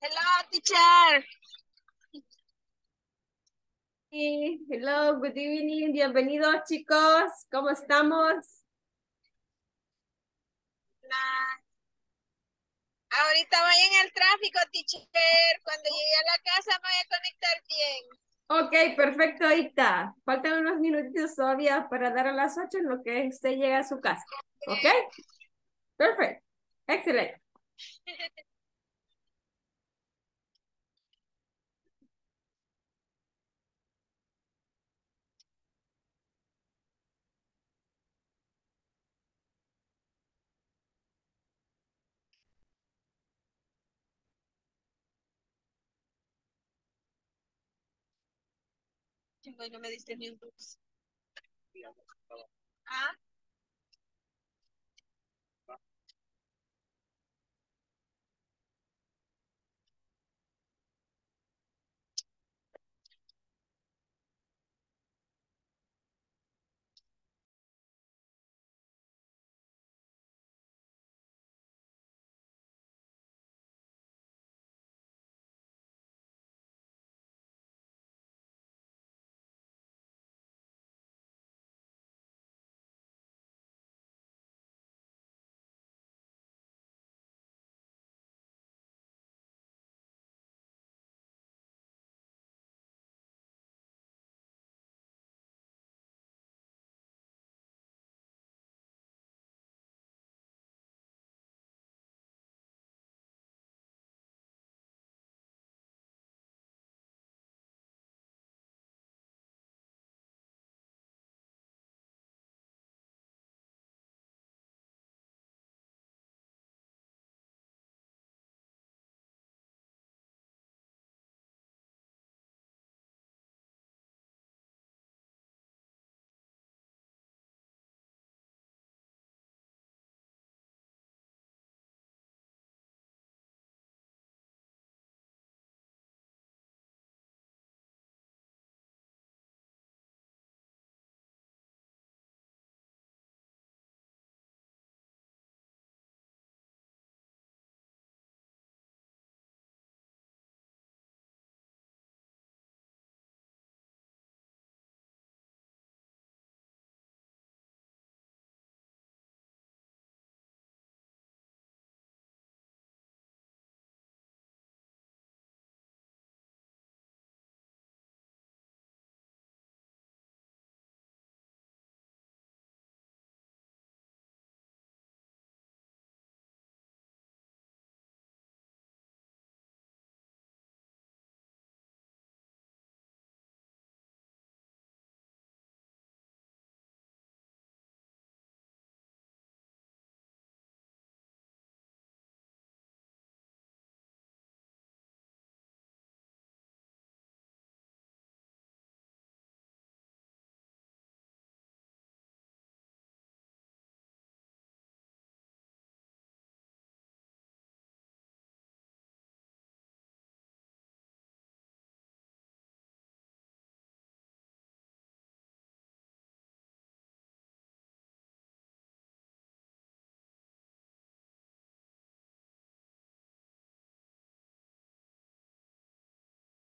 Hello, teacher. Hello, good evening. Bienvenidos, chicos. ¿Cómo estamos? Ahorita voy en el tráfico, teacher. Cuando llegue a la casa voy a conectar bien. Ok, perfecto, ahorita. Faltan unos minutitos todavía para dar a las 8 en lo que usted llega a su casa. Ok? Perfecto. Excelente. no me diste ni un bus. ¿Ah?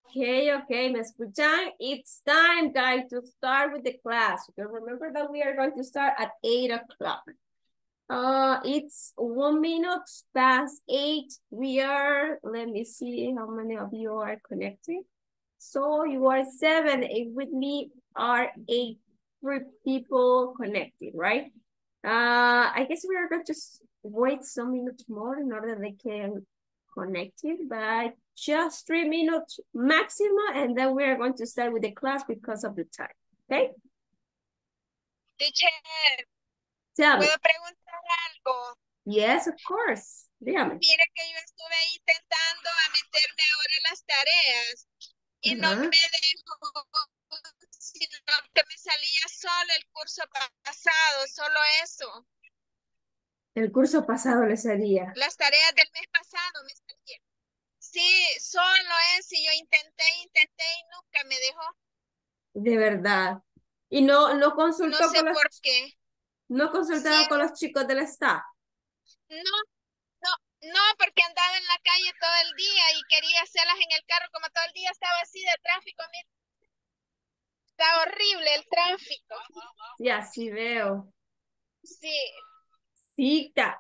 Okay, okay, me escuchan? It's time, guys, to start with the class. Okay, remember that we are going to start at 8 o'clock. Uh, it's one minute past 8. We are, let me see how many of you are connecting. So you are seven, and with me are eight three people connected, right? Uh, I guess we are going to wait some minutes more in order that they can connect it, but just three minutes maximum, and then we are going to start with the class because of the time, okay? Teacher, Tell me. ¿puedo preguntar algo? Yes, of course. Dígame. Mire que yo estuve intentando a meterme ahora en las tareas y uh -huh. no me dejó, sino que me salía solo el curso pasado, solo eso. El curso pasado le salía. Las tareas del mes pasado me. Sí, solo es y yo intenté, intenté y nunca me dejó. De verdad. Y no, no consultó no sé con por los, qué. no consultaba Sí. con los chicos del staff. No, no, No, porque andaba en la calle todo el día y quería hacerlas en el carro, como todo el día estaba así de tráfico. Está horrible el tráfico. Ya, sí veo. Sí.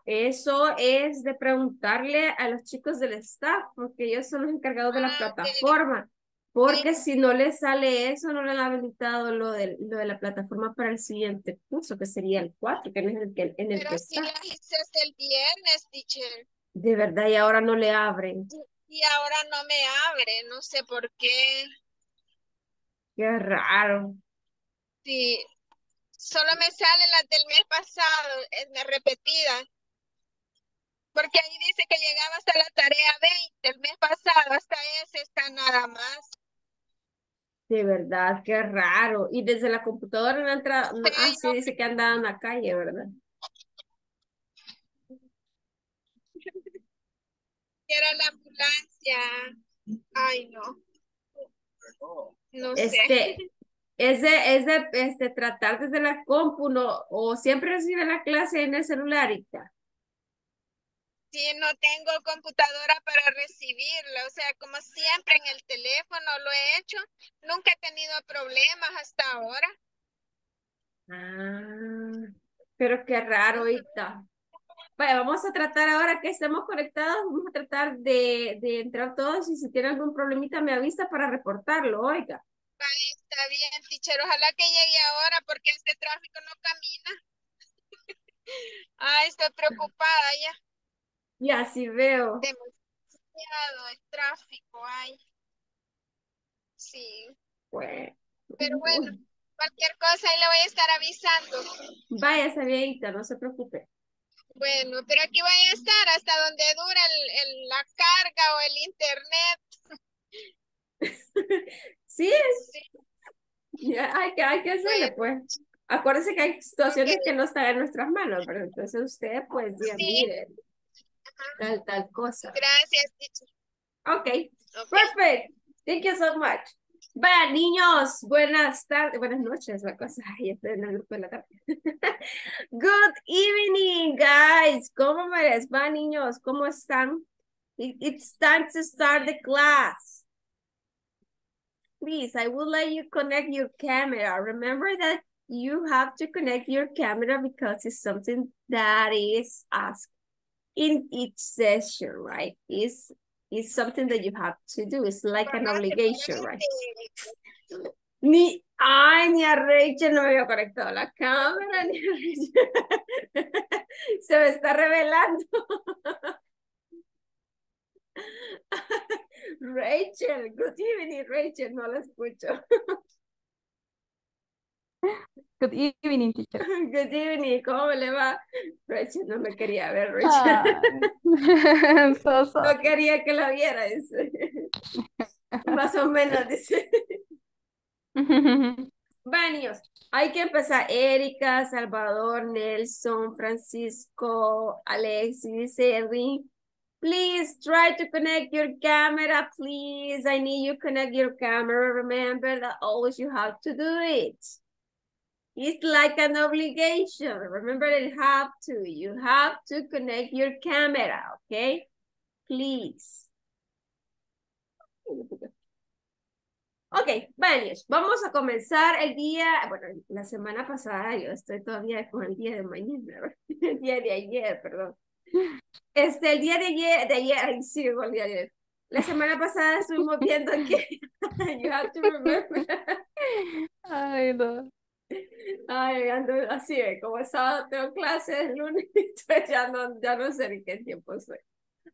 Eso es de preguntarle a los chicos del staff, porque ellos son los encargados de la Ah, plataforma. Porque si no les sale eso, no le han habilitado lo de, lo de la plataforma para el siguiente curso, que sería el 4, que es el que, en el Pero que sí está. las hice hasta el viernes, teacher. De verdad, y ahora no le abren. Y ahora no me abre, no sé por qué. Qué raro. Sí, solo me salen las del mes pasado, es repetida. Porque ahí dice que llegaba hasta la tarea 20 el mes pasado, hasta ese está nada más. De verdad, qué raro. Y desde la computadora no entra, no- ah, Sí, sí, dice que andaba en la calle, ¿verdad? Era la ambulancia. Ay, no. No sé. Es de, es de este, tratar desde la compu, ¿no? O siempre recibe la clase en el celular, Ita. Sí, no tengo computadora para recibirla, o sea, como siempre en el teléfono lo he hecho, nunca he tenido problemas hasta ahora. Ah, pero qué raro, Ita. Bueno, vamos a tratar ahora que estemos conectados, vamos a tratar de, de entrar todos y si tiene algún problemita me avisa para reportarlo, oiga. Está bien, teacher, ojalá que llegue ahora porque este tráfico no camina. Ay, estoy preocupada ya, Y así veo. demasiado el tráfico, ay. Sí, Pues, pero bueno, cualquier cosa ahí le voy a estar avisando. Vaya, está bien, Ita, no se preocupe. Bueno, pero aquí voy a estar hasta donde dura el, el- la carga o el internet. Sí, ya, hay que, hay que hacerle, pues. Acuérdese que hay situaciones que no están en nuestras manos, pero entonces usted, pues, diga, Sí. mire, tal, tal cosa. gracias, teacher. Ok, Ok. perfect. Thank you so much. Vaya, niños, buenas tardes, buenas noches, la cosa. Ay, estoy en el grupo de la tarde. Good evening, guys. ¿Cómo me les va, niños? ¿Cómo están? It- It's time to start the class. Please, I would let you connect your camera. Remember that you have to connect your camera because it's something that is asked in each session, right? It's, it's something that you have to do. It's like an obligation, right? Ni, ay, ni a Rachel no me había conectado la cámara, ni a Rachel. Se me está revelando. Rachel, good evening, Rachel, no la escucho. Good evening, teacher. Good evening, ¿cómo me le va? Rachel no me quería ver, Rachel. Ah, so. No quería que la viera, dice. Más o menos, dice. Niños, hay que empezar. Erika, Salvador, Nelson, Francisco, Alexis, Edwin. Please try to connect your camera, please. I need you connect your camera. Remember that always you have to do it. It's like an obligation. Remember you have to. You have to connect your camera, okay? Please. Ok, vamos, vamos a comenzar el día, bueno, la semana pasada, yo estoy todavía con el día de mañana, el día de ayer, perdón. Este, el día de ayer, de ayer, ay, sí, el día de ayer. La semana pasada estuvimos viendo que, you have to remember, Ay, no. ay, ando así, ¿eh? como sábado tengo clases, el lunes, ya no, ya no sé en qué tiempo estoy.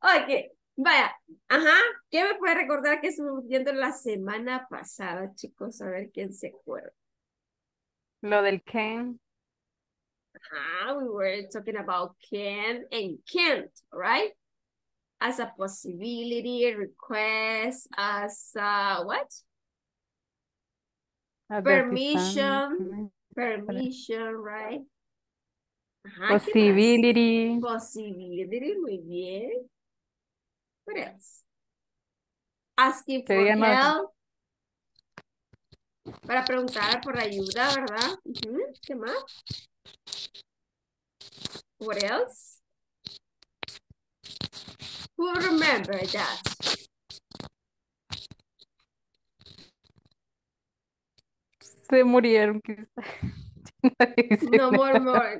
Ok, vaya, ajá, ¿qué me puede recordar que estuvimos viendo la semana pasada, chicos? A ver quién se acuerda. Lo del Ken. Ah, we were talking about can and can't, right? As a possibility, request, as a what? Permission. Permission, right? Possibility. Possibility, muy bien. What else? Asking for help. Para preguntar por ayuda, ¿verdad? ¿Qué más? What else? Who remember that? Se murieron. No more more.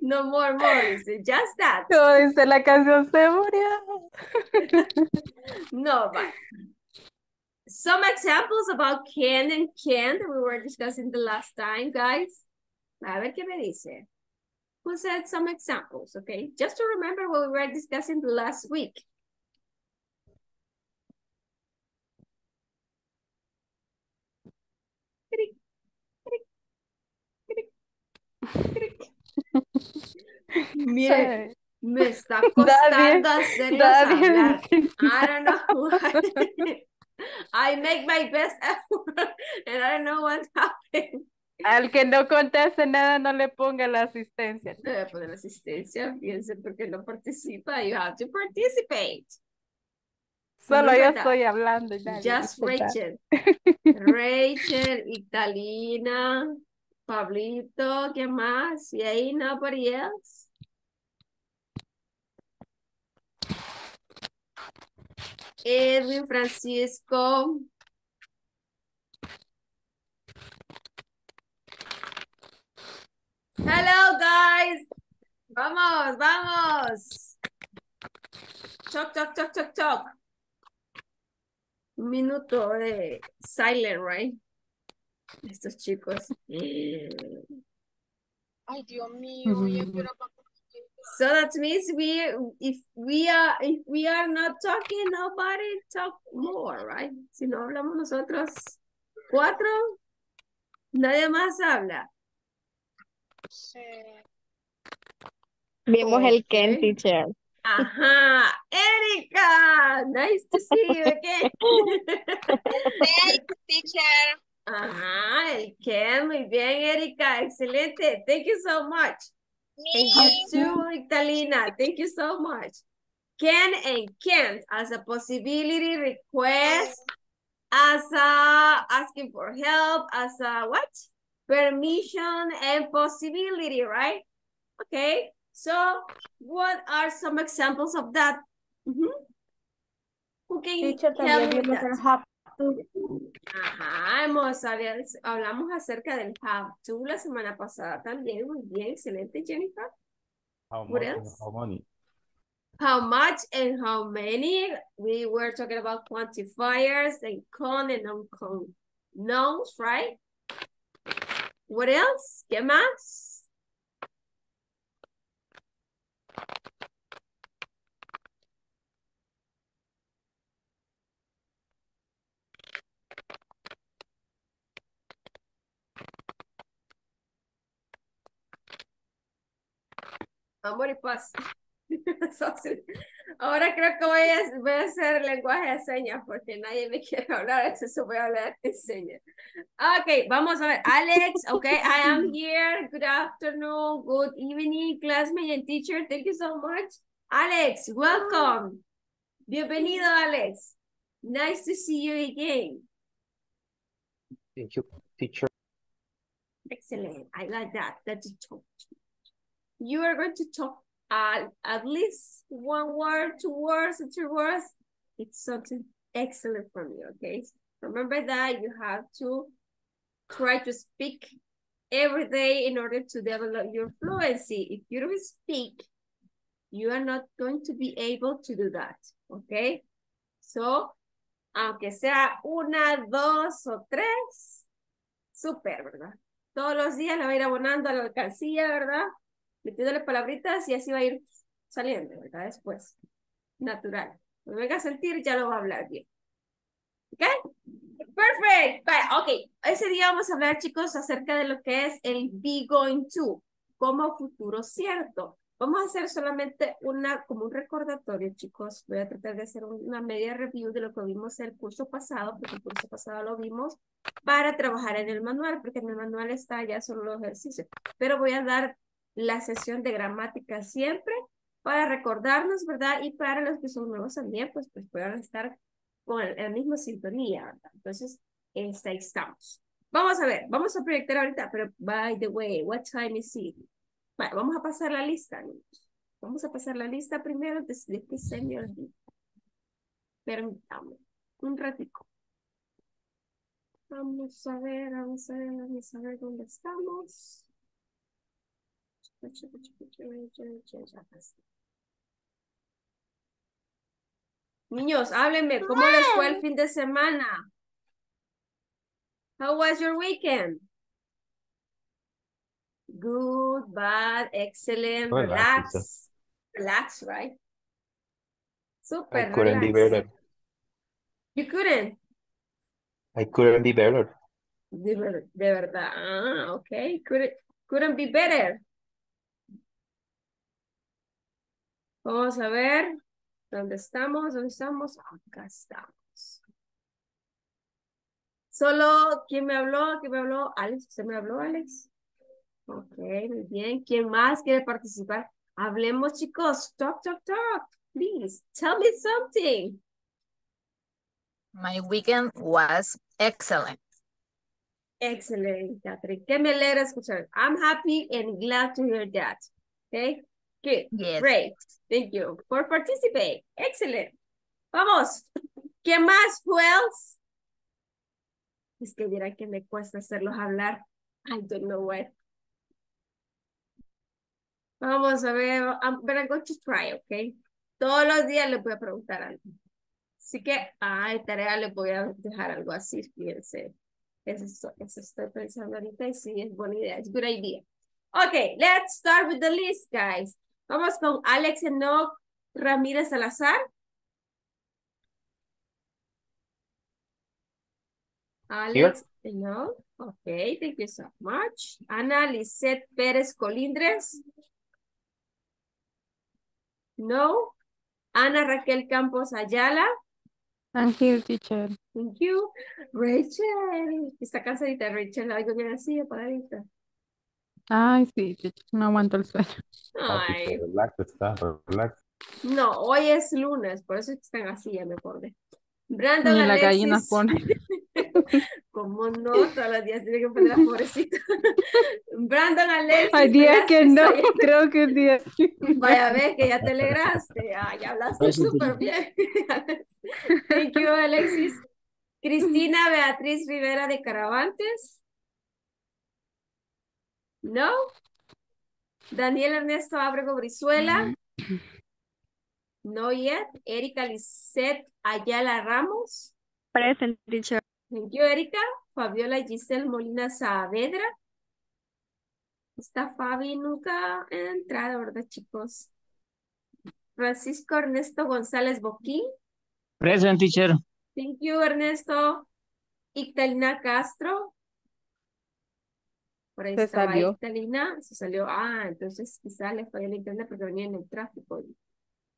no more more. Just that. Como dice la canción, se murió. No, but some examples about can and can't we were discussing the last time, guys. A ver qué me dice. Who said some examples, okay? Just to remember what we were discussing last week. Mire, me está costando hacerlos hablar. I don't know why. I make my best effort and I don't know what's happening. Al que no conteste nada, no le ponga la asistencia. No voy a poner asistencia, fíjense, porque no participa. You have to participate. Solo yo ¿verdad? estoy hablando. y nadie Just. Rachel. Rachel, Italina, Pablito, ¿qué más? Y ahí nobody else. Edwin, Francisco. Hello, guys. Vamos, vamos. Choc, choc, choc, choc, choc. Un minuto de silent, right? Estos chicos. Ay, Dios mío, Ujú. quiero So that means we, if we are, if we are not talking, nobody talk more, right? Si no hablamos nosotros cuatro, nadie más habla. Vimos el Ken teacher. Ajá, Erika, nice to see you again. Thanks, teacher. Ajá, el Ken, muy bien, Erika, excelente. Thank you so much. And you Me. too, Italina. Thank you so much. Can and can't as a possibility, request, as a asking for help, as a what? Permission and possibility, right? Okay. So what are some examples of that? Mhm. Who can Teacher, help también me with vimos that? el have to. Ajá, hemos, había- hablamos acerca del have to la semana pasada también. Muy bien, excelente, Jennifer. How What much and else? how many? How much and how many? We were talking about quantifiers and con and uncon nouns, right? What else? ¿Qué más? Amor y paz. Ahora creo que voy a, voy a hacer lenguaje de señas porque nadie me quiere hablar, entonces voy a hablar de señas. Ok, vamos a ver. Alex, okay, I am here. Good afternoon, good evening, classmate and teacher. Thank you so much. Alex, welcome. Bienvenido, Alex. Nice to see you again. Thank you, teacher. Excellent. I like that. That you talk. You are going to talk uh, at least one word, two words, or three words. It's something excellent from you, okay? Remember that you have to try to speak every day in order to develop your fluency. If you don't speak, you are not going to be able to do that, okay? So, aunque sea una, dos o tres, súper, ¿verdad? Todos los días la va a ir abonando a la alcancía, ¿verdad? Metiéndole palabritas y así va a ir saliendo, ¿verdad? Después. Natural. Cuando venga a sentir, ya lo va a hablar bien. ¿Ok? Perfect. Ok. Ese día vamos a hablar, chicos, acerca de lo que es el be going to, como futuro cierto. Vamos a hacer solamente una, como un recordatorio, chicos. Voy a tratar de hacer una media review de lo que vimos el curso pasado, porque el curso pasado lo vimos para trabajar en el manual, porque en el manual está ya solo los ejercicios. Pero voy a dar la sesión de gramática siempre para recordarnos, ¿verdad? Y para los que son nuevos también, pues, pues puedan estar con la misma sintonía, ¿verdad? Entonces, ahí estamos. Vamos a ver, vamos a proyectar ahorita, pero by the way, what time is it? Bueno, vamos a pasar la lista. Vamos a pasar la lista primero antes de que se me olvide. Permítame un ratico. Vamos a ver, vamos a ver, vamos a ver dónde estamos. Niños, háblenme, ¿cómo les fue el fin de semana? How was your weekend? Good, bad, excellent, relax. Relax, right? I Super couldn't be relax. better. You couldn't. I couldn't be better. De, ver- de verdad. Ah, okay. Couldn't, couldn't be better. Vamos a ver. ¿Dónde estamos? ¿Dónde estamos? Acá estamos. Solo, ¿quién me habló? ¿Quién me habló? Alex, ¿usted me habló, Alex? Ok, muy bien. ¿Quién más quiere participar? Hablemos, chicos. Talk, talk, talk. Please, tell me something. My weekend was excellent. Excellent, Catherine. Que me alegra escuchar. I'm happy and glad to hear that. Okay, good. Yes. Great. Thank you for participating. Excellent. Vamos. ¿Qué más? Who else? Es que dirá que me cuesta hacerlos hablar. I don't know what. Vamos a ver. I'm, but I'm going to try, okay? Todos los días les voy a preguntar algo. Así que, ay, tarea les voy a dejar algo así, fíjense. Eso, eso estoy pensando ahorita y sí, es buena idea. Es good idea. Okay, let's start with the list, guys. Vamos con Alex Enoch Ramírez Salazar. Alex Enoch. Okay, thank you so much. Ana Lisette Pérez Colindres. No. Ana Raquel Campos Ayala. I'm here, teacher. Thank you. Rachel. Está cansadita, Rachel. Algo bien así, apagadita. Ay, sí, teacher, no aguanto el sueño. Ah, Ay, teacher, Relax, está, relax. no, hoy es lunes, por eso están así, ya me acordé. Brandon Ni la gallina Alexis. pone. ¿Cómo no? Todos los días tiene que poner a pobrecita. Brandon Alexis. Hay días que no, creo que días sí. Vaya, ves que ya te alegraste. Ah, ya hablaste súper bien. Thank you, Alexis. Cristina Beatriz Rivera de Caravantes. No. Daniel Ernesto Ábrego Brizuela. No yet. Erika Lisette Ayala Ramos. Present, teacher. Thank you, Erika. Fabiola Giselle Molina Saavedra. Esta Fabi nunca ha entrado, ¿verdad, chicos? Francisco Ernesto González Boquín. Present teacher. Thank you, Ernesto. Ictalina Castro. Por ahí Se estaba salió. Ictalina. Se salió. Ah, entonces quizá le falló el internet porque venía en el tráfico.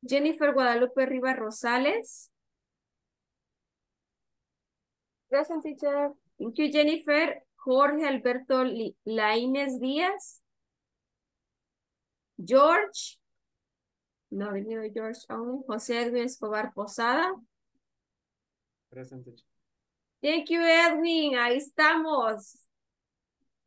Jennifer Guadalupe Rivas Rosales. Present, teacher. Thank you, Jennifer. Jorge Alberto Laínez Díaz. George. No ha venido George aún. José Edwin Escobar Posada. Thank you, Edwin. Ahí estamos.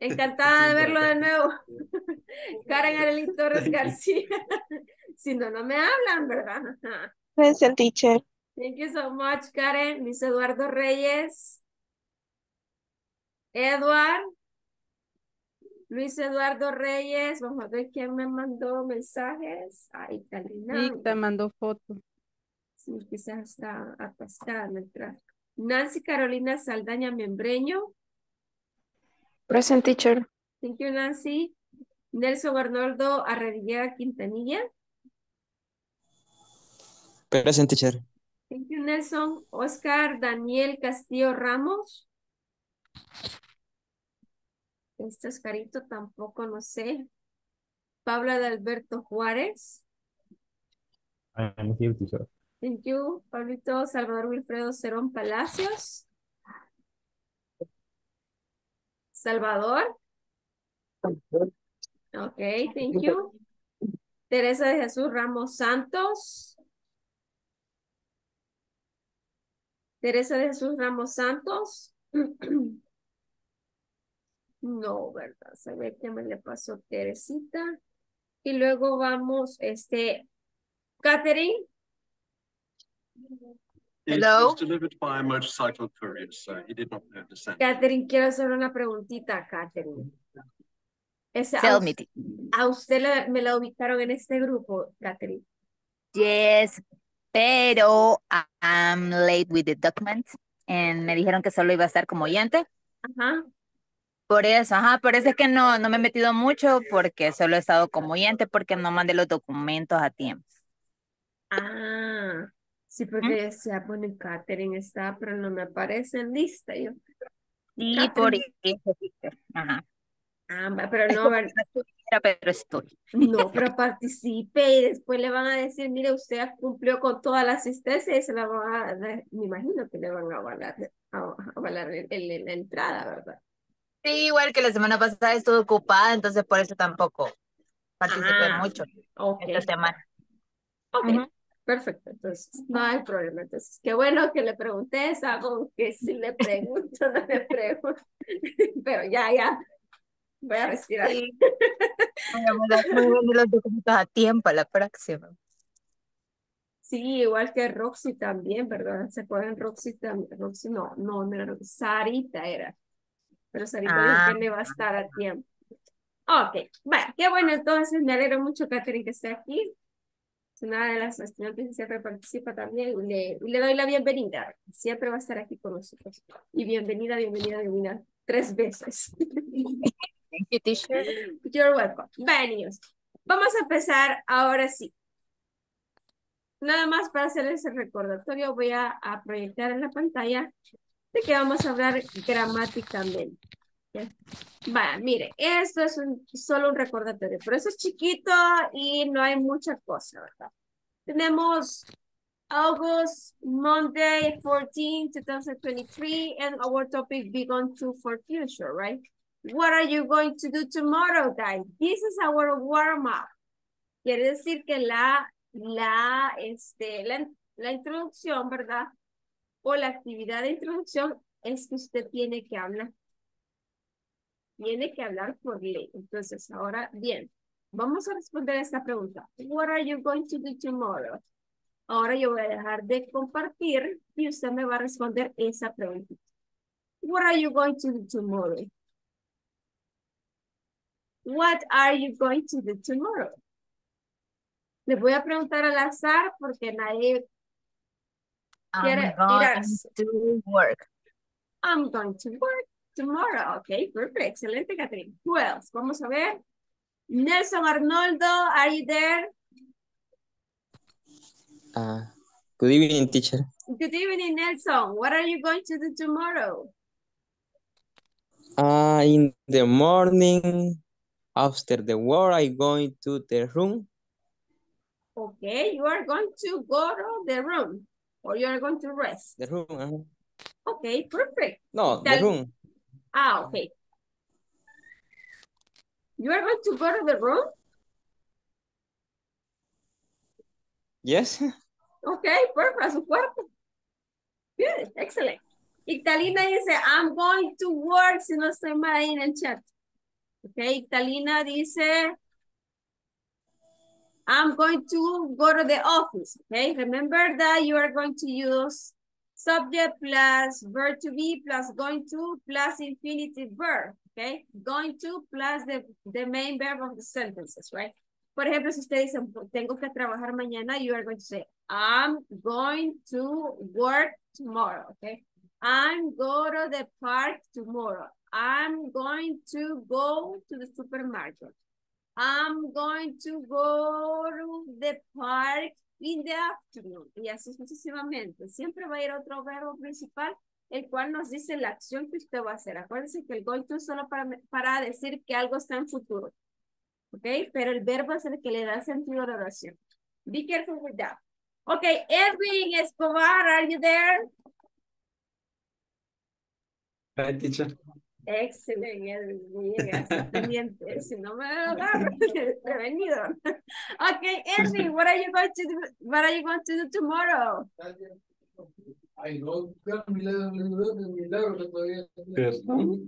Encantada de verlo de nuevo. Karen Arely Torres García. Si no, no me hablan, ¿verdad? Present, teacher. Thank you so much, Karen. Luis Eduardo Reyes. Edward. Luis Eduardo Reyes. Vamos a ver quién me mandó mensajes. Ay, Carolina. Y te mandó foto. Sí, quizás está atascada en el tráfico. Nancy Carolina Saldaña Membreño. Present, teacher. Thank you, Nancy. Nelson Arnoldo Arredillera Quintanilla. Present teacher. Thank you, Nelson. Oscar Daniel Castillo Ramos. Este Oscarito tampoco no sé. Paula de Alberto Juárez. I'm here, teacher. Thank you. Pablito Salvador Wilfredo Cerón Palacios. Salvador. Ok, thank you. Teresa de Jesús Ramos Santos. Teresa de Jesús Ramos Santos. No, ¿verdad? Se ve que me le pasó Teresita. Y luego vamos, este, Catherine. It Hello? was delivered by a motorcycle courier, so he did not know the sender. Catherine, quiero hacer una preguntita, Catherine. Esa, a, Tell us- me. a usted la- me la ubicaron en este grupo, Catherine. Yes, pero I- I'm late with the documents. And me dijeron que solo iba a estar como oyente. Ajá. Por eso, ajá, por eso es que no, no me he metido mucho porque solo he estado como oyente porque no mandé los documentos a tiempo. Ah, sí, porque decía, bueno, Catherine está, pero no me aparece en lista. Yo, Y Catherine. por eso, Víctor, ajá. ah, pero no, como ver- que no estuviera, pero estoy. no, pero participe y después le van a decir, mire, usted cumplió con toda la asistencia y se la van a, dar- me imagino que le van a avalar, a, avalar el- el- la entrada, ¿verdad? Sí, igual que la semana pasada estuve ocupada, entonces por eso tampoco participé Ah, mucho Ok, esta semana. ok. Perfecto, entonces no hay problema. Entonces, qué bueno que le pregunté algo que si le pregunto, no le pregunto, pero ya, ya, voy a respirar. Sí. Voy a mandar voy a mandar los documentos a tiempo a la próxima. Sí, igual que Roxy también, ¿verdad? ¿Se acuerdan Roxy también? Roxy no, no, no era Roxy, Sarita era. Pero Sarita dijo Ah. que no iba a estar a tiempo. Ok, bueno, qué bueno, entonces me alegro mucho, Catherine, que esté aquí. Una de las estudiantes que siempre participa también y le, le doy la bienvenida. Siempre va a estar aquí con nosotros. Y bienvenida, bienvenida, bienvenida, tres veces. Thank you, teacher. You're welcome. Bueno, niños, vamos a empezar ahora sí. Nada más para hacerles el recordatorio, voy a, a proyectar en la pantalla de que vamos a hablar gramáticamente. Vaya, mire, esto es un, solo un recordatorio, pero eso es chiquito y no hay mucha cosa, ¿verdad? Tenemos August, Monday, 14, 2023, and our topic begun to for future, right? What are you going to do tomorrow, guys? This is our warm-up. Quiere decir que la, la, este, la, la introducción, ¿verdad? O la actividad de introducción es que usted tiene que hablar. Tiene que hablar por ley. Entonces, ahora, bien, vamos a responder a esta pregunta. What are you going to do tomorrow? Ahora yo voy a dejar de compartir y usted me va a responder esa pregunta. What are you going to do tomorrow? What are you going to do tomorrow? Le voy a preguntar al azar porque nadie quiere I'm going to work. I'm going to work tomorrow. Okay, perfect. Excelente, Catherine. Who else? Vamos a ver. Nelson Arnoldo, are you there? Uh, good evening, teacher. Good evening, Nelson. What are you going to do tomorrow? Uh, in the morning, after the work, I'm going to the room. Okay, you are going to go to the room or you are going to rest. The room. uh-huh. Okay, perfect. No, the Tal- room. Ah, okay. You are going to go to the room? Yes. Okay, perfect. Su. Good, excellent. Italina dice, I'm going to work, si no estoy mal ahí en el chat. Okay, Italina dice, I'm going to go to the office. Okay, remember that you are going to use subject plus verb to be plus going to plus infinitive verb. Okay, going to plus the, the main verb of the sentences, right? Por ejemplo, si usted dice, tengo que trabajar mañana, you are going to say, I'm going to work tomorrow, okay? I'm going to the park tomorrow. I'm going to go to the supermarket. I'm going to go to the park in the afternoon. Y así sucesivamente. Siempre va a ir otro verbo principal, el cual nos dice la acción que usted va a hacer. Acuérdense que el going to es solo para, para decir que algo está en futuro. ¿Ok? Pero el verbo es el que le da sentido a la oración. Be careful with that. Ok, Edwin Escobar, are you there? Teacher. Está pendiente. Si no me agarro, prevenido. Ok, Edwin, what are you going to do? What are you going to do tomorrow? Ay, no, milagro, milagro, todavía. Perdón.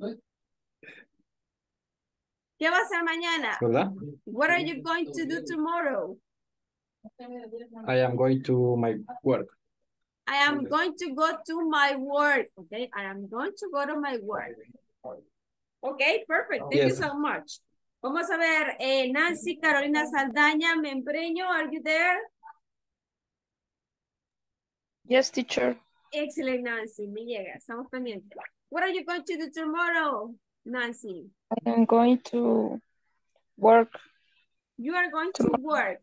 ¿Qué va a hacer mañana? ¿Verdad? What are you going to do tomorrow? I am going to my work. I am going to go to my work. Okay, I am going to go to my work. Okay, perfect. Thank you so much. Vamos a ver, eh, Nancy Carolina Saldaña, Membreño, are you there? Yes, teacher. Excellent, Nancy. Me llega, estamos pendientes. What are you going to do tomorrow, Nancy? I am going to work. You are going to work.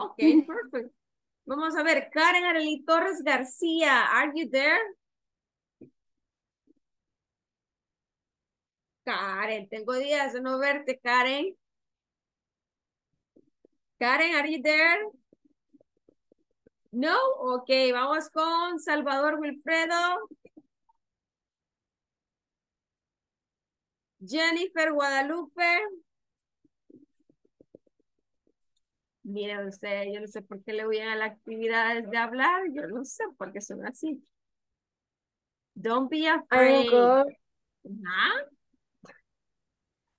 Okay, perfect. Vamos a ver, Karen Arely Torres García, are you there? Karen, tengo días de no verte, Karen. Karen, are you there? No, ok, vamos con Salvador Wilfredo. Jennifer Guadalupe. Mira usted, yo no sé por qué le huyen a las actividades de hablar, yo no sé por qué son así. Don't be afraid. Ajá.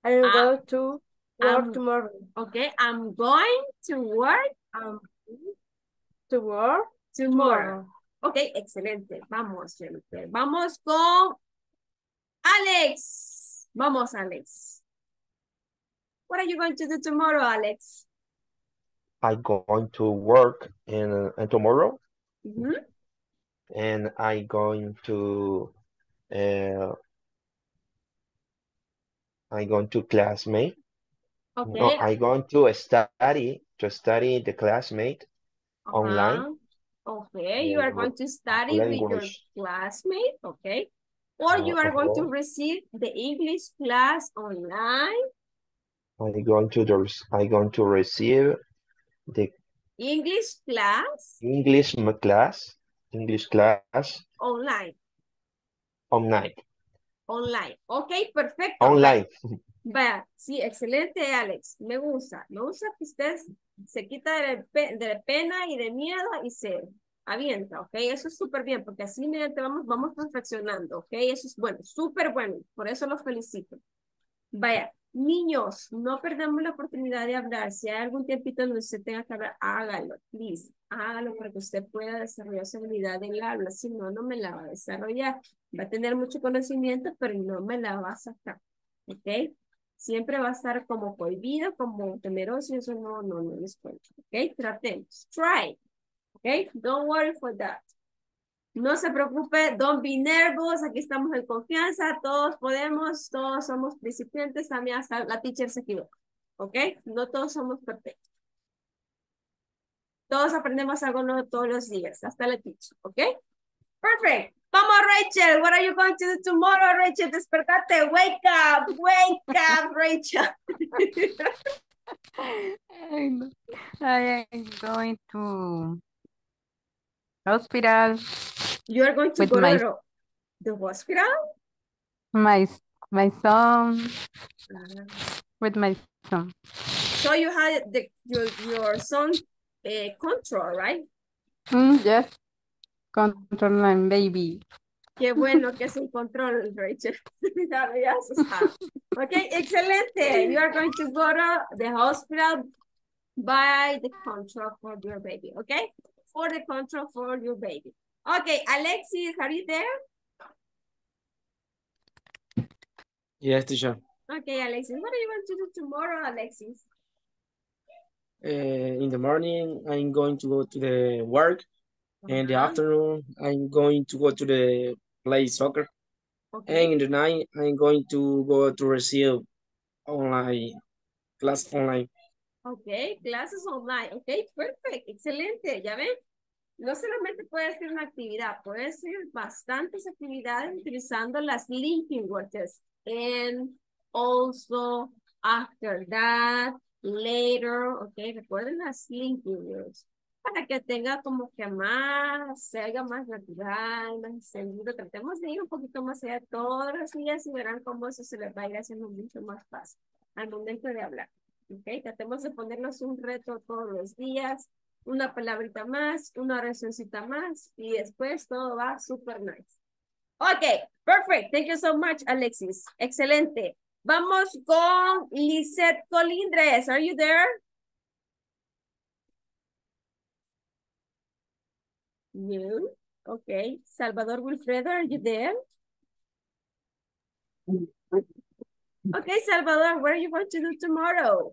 I'm Ah, going to work um, tomorrow. Okay, I'm going to work Um, to work tomorrow. Ok, excelente. Vamos, Jennifer. Vamos con Alex. Vamos, Alex. What are you going to do tomorrow, Alex? I'm going to work in, uh, tomorrow Mhm. and I'm going to uh, I going to classmate. Okay. No, I going to study to study the classmate online. uh-huh. Okay, you are uh, going to study with your classmate, okay? Or you Uh, are going to receive the English class online, I going to the I going to receive the English class English class English class online, online online. Ok, perfecto. online. Vaya, sí, excelente, Alex. Me gusta. Me gusta que usted se quita de, de pena y de miedo y se avienta, ¿ok? Eso es súper bien, porque así mediante vamos, vamos perfeccionando, ¿ok? Eso es bueno, súper bueno. Por eso los felicito. Vaya, niños, no perdamos la oportunidad de hablar. Si hay algún tiempito donde usted tenga que hablar, hágalo, please. Hágalo para que usted pueda desarrollar su habilidad en el habla. Si no, no me la va a desarrollar. Va a tener mucho conocimiento, pero no me la va a sacar. ¿Ok? Siempre va a estar como cohibido, como temeroso, eso no, no, no les cuento. ¿Ok? Tratemos. Try. ¿Ok? Don't worry for that. No se preocupe, don't be nervous, aquí estamos en confianza, todos podemos, todos somos principiantes, también hasta la teacher se equivoca, ¿ok? No todos somos perfectos. Todos aprendemos algo nuevo todos los días, hasta la teacher, ¿ok? Perfect. Vamos, Rachel, what are you going to do tomorrow, Rachel? Despertate, wake up, wake up, Rachel. I am going to hospital. You are going to go my- to the hospital? My my son Ah. with my son. So you had the, your, your son uh, control, right? Mm, yes. Control my baby. Qué bueno que es un control, Rachel. ya, ya se sabe. Ok, excelente. You are going to go to the hospital by the control for your baby, okay? For the control for your baby. Okay, Alexis, are you there? Yes, teacher. Okay, Alexis, what are you going to do tomorrow, Alexis? Uh, in the morning, I'm going to go to the work. In the Uh-huh. afternoon, I'm going to go to the play soccer. Okay. And in the night, I'm going to go to receive online class online. Ok, clases online. Ok, perfecto, excelente. Ya ven, no solamente puede ser una actividad, puede ser bastantes actividades utilizando las linking words. And also, after that, later. Ok, recuerden las linking words. Para que tenga como que más, se haga más natural, más seguro. Tratemos de ir un poquito más allá todos los días y verán cómo eso se les va a ir haciendo mucho más fácil al momento de hablar. Ok, tratemos de ponernos un reto todos los días, una palabrita más, una oracióncita más y después todo va super nice. Ok, perfect. Thank you so much, Alexis. Excelente. Vamos con Lisette Colindres. Are you there? No. Okay. Salvador Wilfredo, are you there? Okay, Salvador, what are you going to do tomorrow?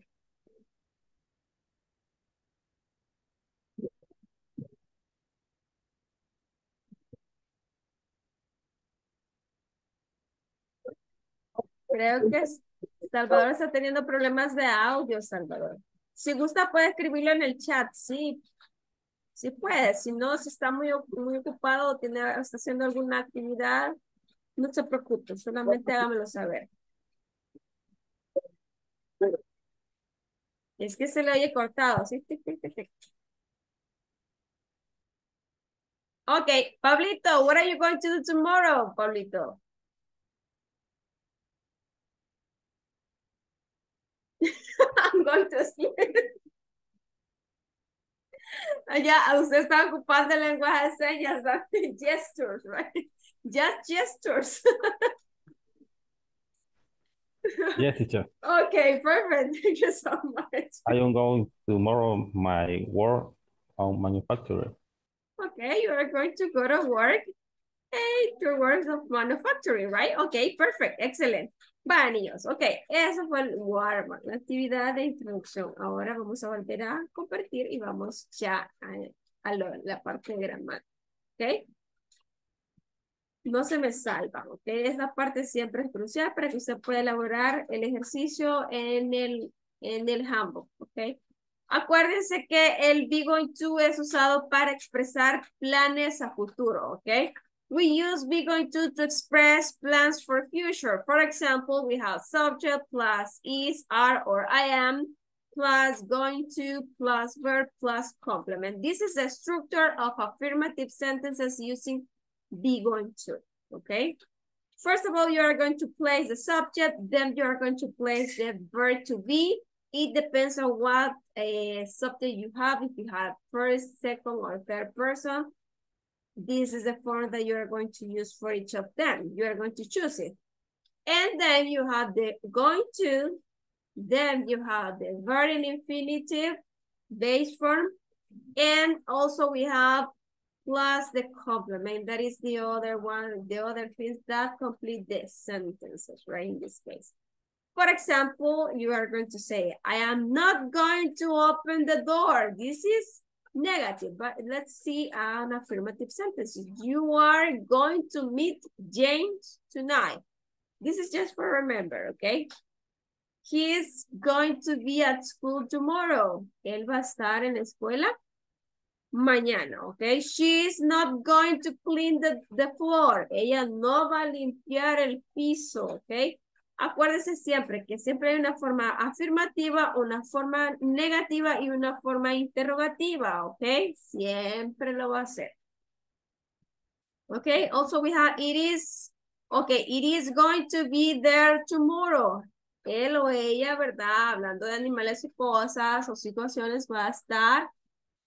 Creo que Salvador está teniendo problemas de audio, Salvador. Si gusta, puede escribirlo en el chat, sí. Sí puede. Si no, si está muy, muy ocupado o está haciendo alguna actividad, no se preocupe, solamente hágamelo saber. Es que se le oye cortado, ¿sí? Okay, Pablito, what are you going to do tomorrow, Pablito? I'm going to sleep. Ya, usted está ocupando el lenguaje de señas, gestures, right? Just gestures. Yes, teacher. Okay, perfect. Thank you so much. I am going tomorrow my work on manufacturing. Okay, you are going to go to work hey, to work of manufacturing, right? Okay, perfect. Excellent. Va, niños. Ok, eso fue el warm la actividad de introducción. Ahora vamos a volver a compartir y vamos ya a, a lo- la parte de gramática. Ok. No se me salva, ok. Esa parte siempre es crucial para que usted pueda elaborar el ejercicio en el, en el ok. Acuérdense que el be going to es usado para expresar planes a futuro, ok. We use be going to to express plans for future. For example, we have subject plus is, are, or I am, plus going to, plus verb, plus complement. This is the structure of affirmative sentences using be going to, okay? First of all, you are going to place the subject, then you are going to place the verb to be. It depends on what uh, subject you have, if you have first, second, or third person. This is the form that you are going to use for each of them. You are going to choose it. And then you have the going to, then you have the verb in infinitive, base form, and also we have plus the complement. That is the other one, the other things that complete the sentences, right, in this case. For example, you are going to say, I am not going to open the door. This is negative, but let's see an affirmative sentence. You are going to meet James tonight. This is just for remember, okay? He is going to be at school tomorrow. Él va a estar en la escuela mañana, okay? She is not going to clean the, the floor. Ella no va a limpiar el piso, okay? Acuérdese siempre que siempre hay una forma afirmativa, una forma negativa y una forma interrogativa, ¿ok? Siempre lo va a hacer. Okay, also we have it is, okay, it is going to be there tomorrow. Él o ella, ¿verdad? Hablando de animales y cosas o situaciones, va a estar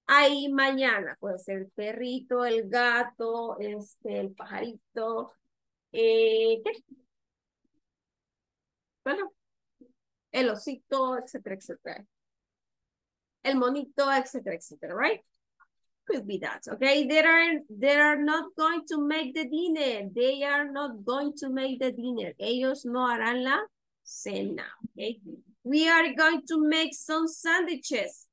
ahí mañana. Puede ser el perrito, el gato, este, el pajarito. Eh. Bueno, el osito, etcétera, etcétera. El monito, etcétera, etcétera, right? Could be that, okay? They are, they are not going to make the dinner. They are not going to make the dinner. Ellos no harán la cena, okay? We are going to make some sandwiches.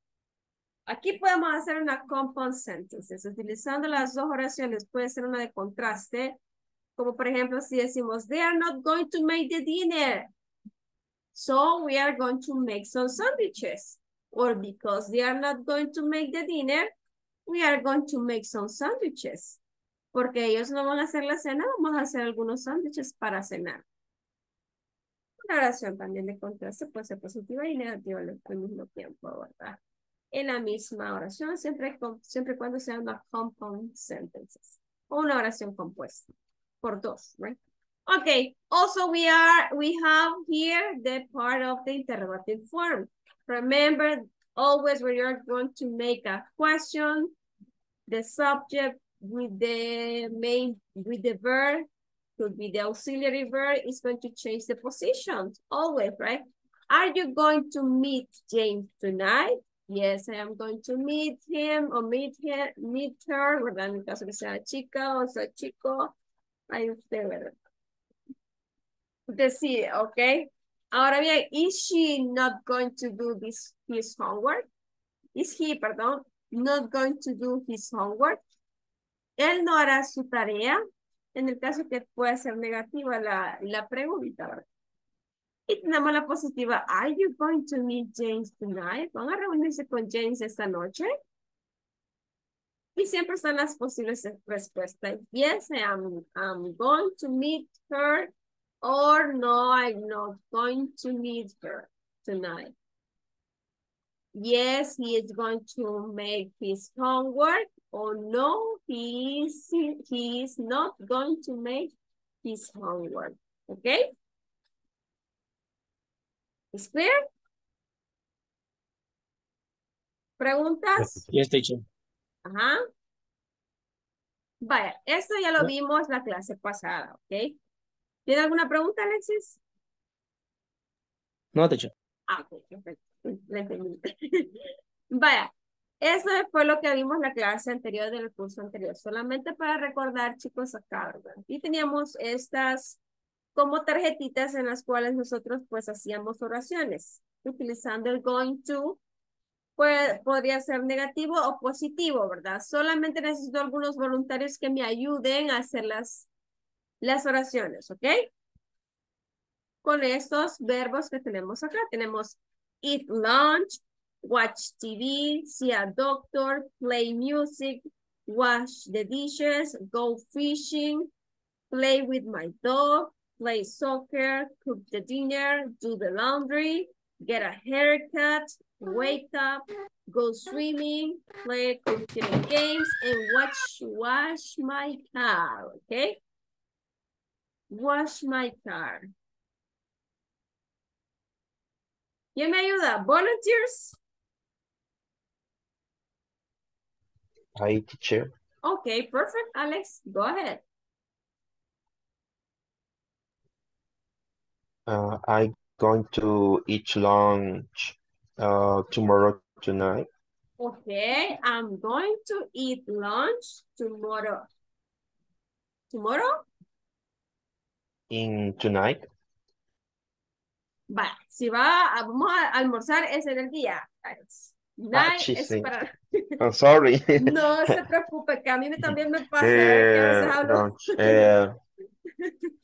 Aquí podemos hacer una compound sentences. Utilizando las dos oraciones, puede ser una de contraste. Como por ejemplo, si decimos, they are not going to make the dinner. So we are going to make some sandwiches. Or because they are not going to make the dinner, we are going to make some sandwiches. Porque ellos no van a hacer la cena, vamos a hacer algunos sándwiches para cenar. Una oración también de contraste puede ser positiva y negativa al mismo tiempo, ¿verdad? En la misma oración, siempre, siempre cuando sea una compound sentences. O una oración compuesta. Por dos, right? Okay, also we are, we have here the part of the interrogative form. Remember, always when you're going to make a question, the subject with the main, with the verb, could be the auxiliary verb is going to change the position always, right? Are you going to meet James tonight? Yes, I am going to meet him or meet him, meet her, ¿verdad? En el caso que sea chica o sea chico. Ahí usted, ¿verdad? Decide, ¿ok? Ahora bien, is she not going to do this, his homework? Is he, perdón, not going to do his homework? Él no hará su tarea. En el caso que puede ser negativa la, la pregunta, ¿verdad? Y tenemos la positiva, are you going to meet James tonight? ¿Van a reunirse con James esta noche? Y siempre están las posibles respuestas. Yes, I am I'm going to meet her. Or no, I'm not going to meet her tonight. Yes, he is going to make his homework. Or no, he is, he is not going to make his homework. Okay? ¿Es clear? ¿Preguntas? Yes, teacher. Ajá. Vaya, esto ya lo vimos la clase pasada, ¿ok? ¿Tiene alguna pregunta, Alexis? No, teacher. Ah, ok, perfecto. Vaya, eso fue lo que vimos la clase anterior del curso anterior. Solamente para recordar, chicos, acá, ¿verdad? Y teníamos estas como tarjetitas en las cuales nosotros pues hacíamos oraciones. Utilizando el going to, pues podría ser negativo o positivo, ¿verdad? Solamente necesito algunos voluntarios que me ayuden a hacer las, las oraciones, ¿ok? Con estos verbos que tenemos acá, tenemos eat lunch, watch TV, see a doctor, play music, wash the dishes, go fishing, play with my dog, play soccer, cook the dinner, do the laundry, get a haircut, wake up, go swimming, play computer games, and watch, wash my car, okay? Wash my car. ¿Quién me ayuda? Volunteers? Hi, teacher. Okay, perfect, Alex. Go ahead. Uh, I going to eat lunch uh, tomorrow tonight. Okay, I'm going to eat lunch tomorrow. Tomorrow? In tonight? Va, si va, a- vamos a almorzar ese en el día. Night sí, es para... I'm sorry. No se preocupe, que a mí también me pasa, ¿eh? que a veces Eh, hablo. Eh,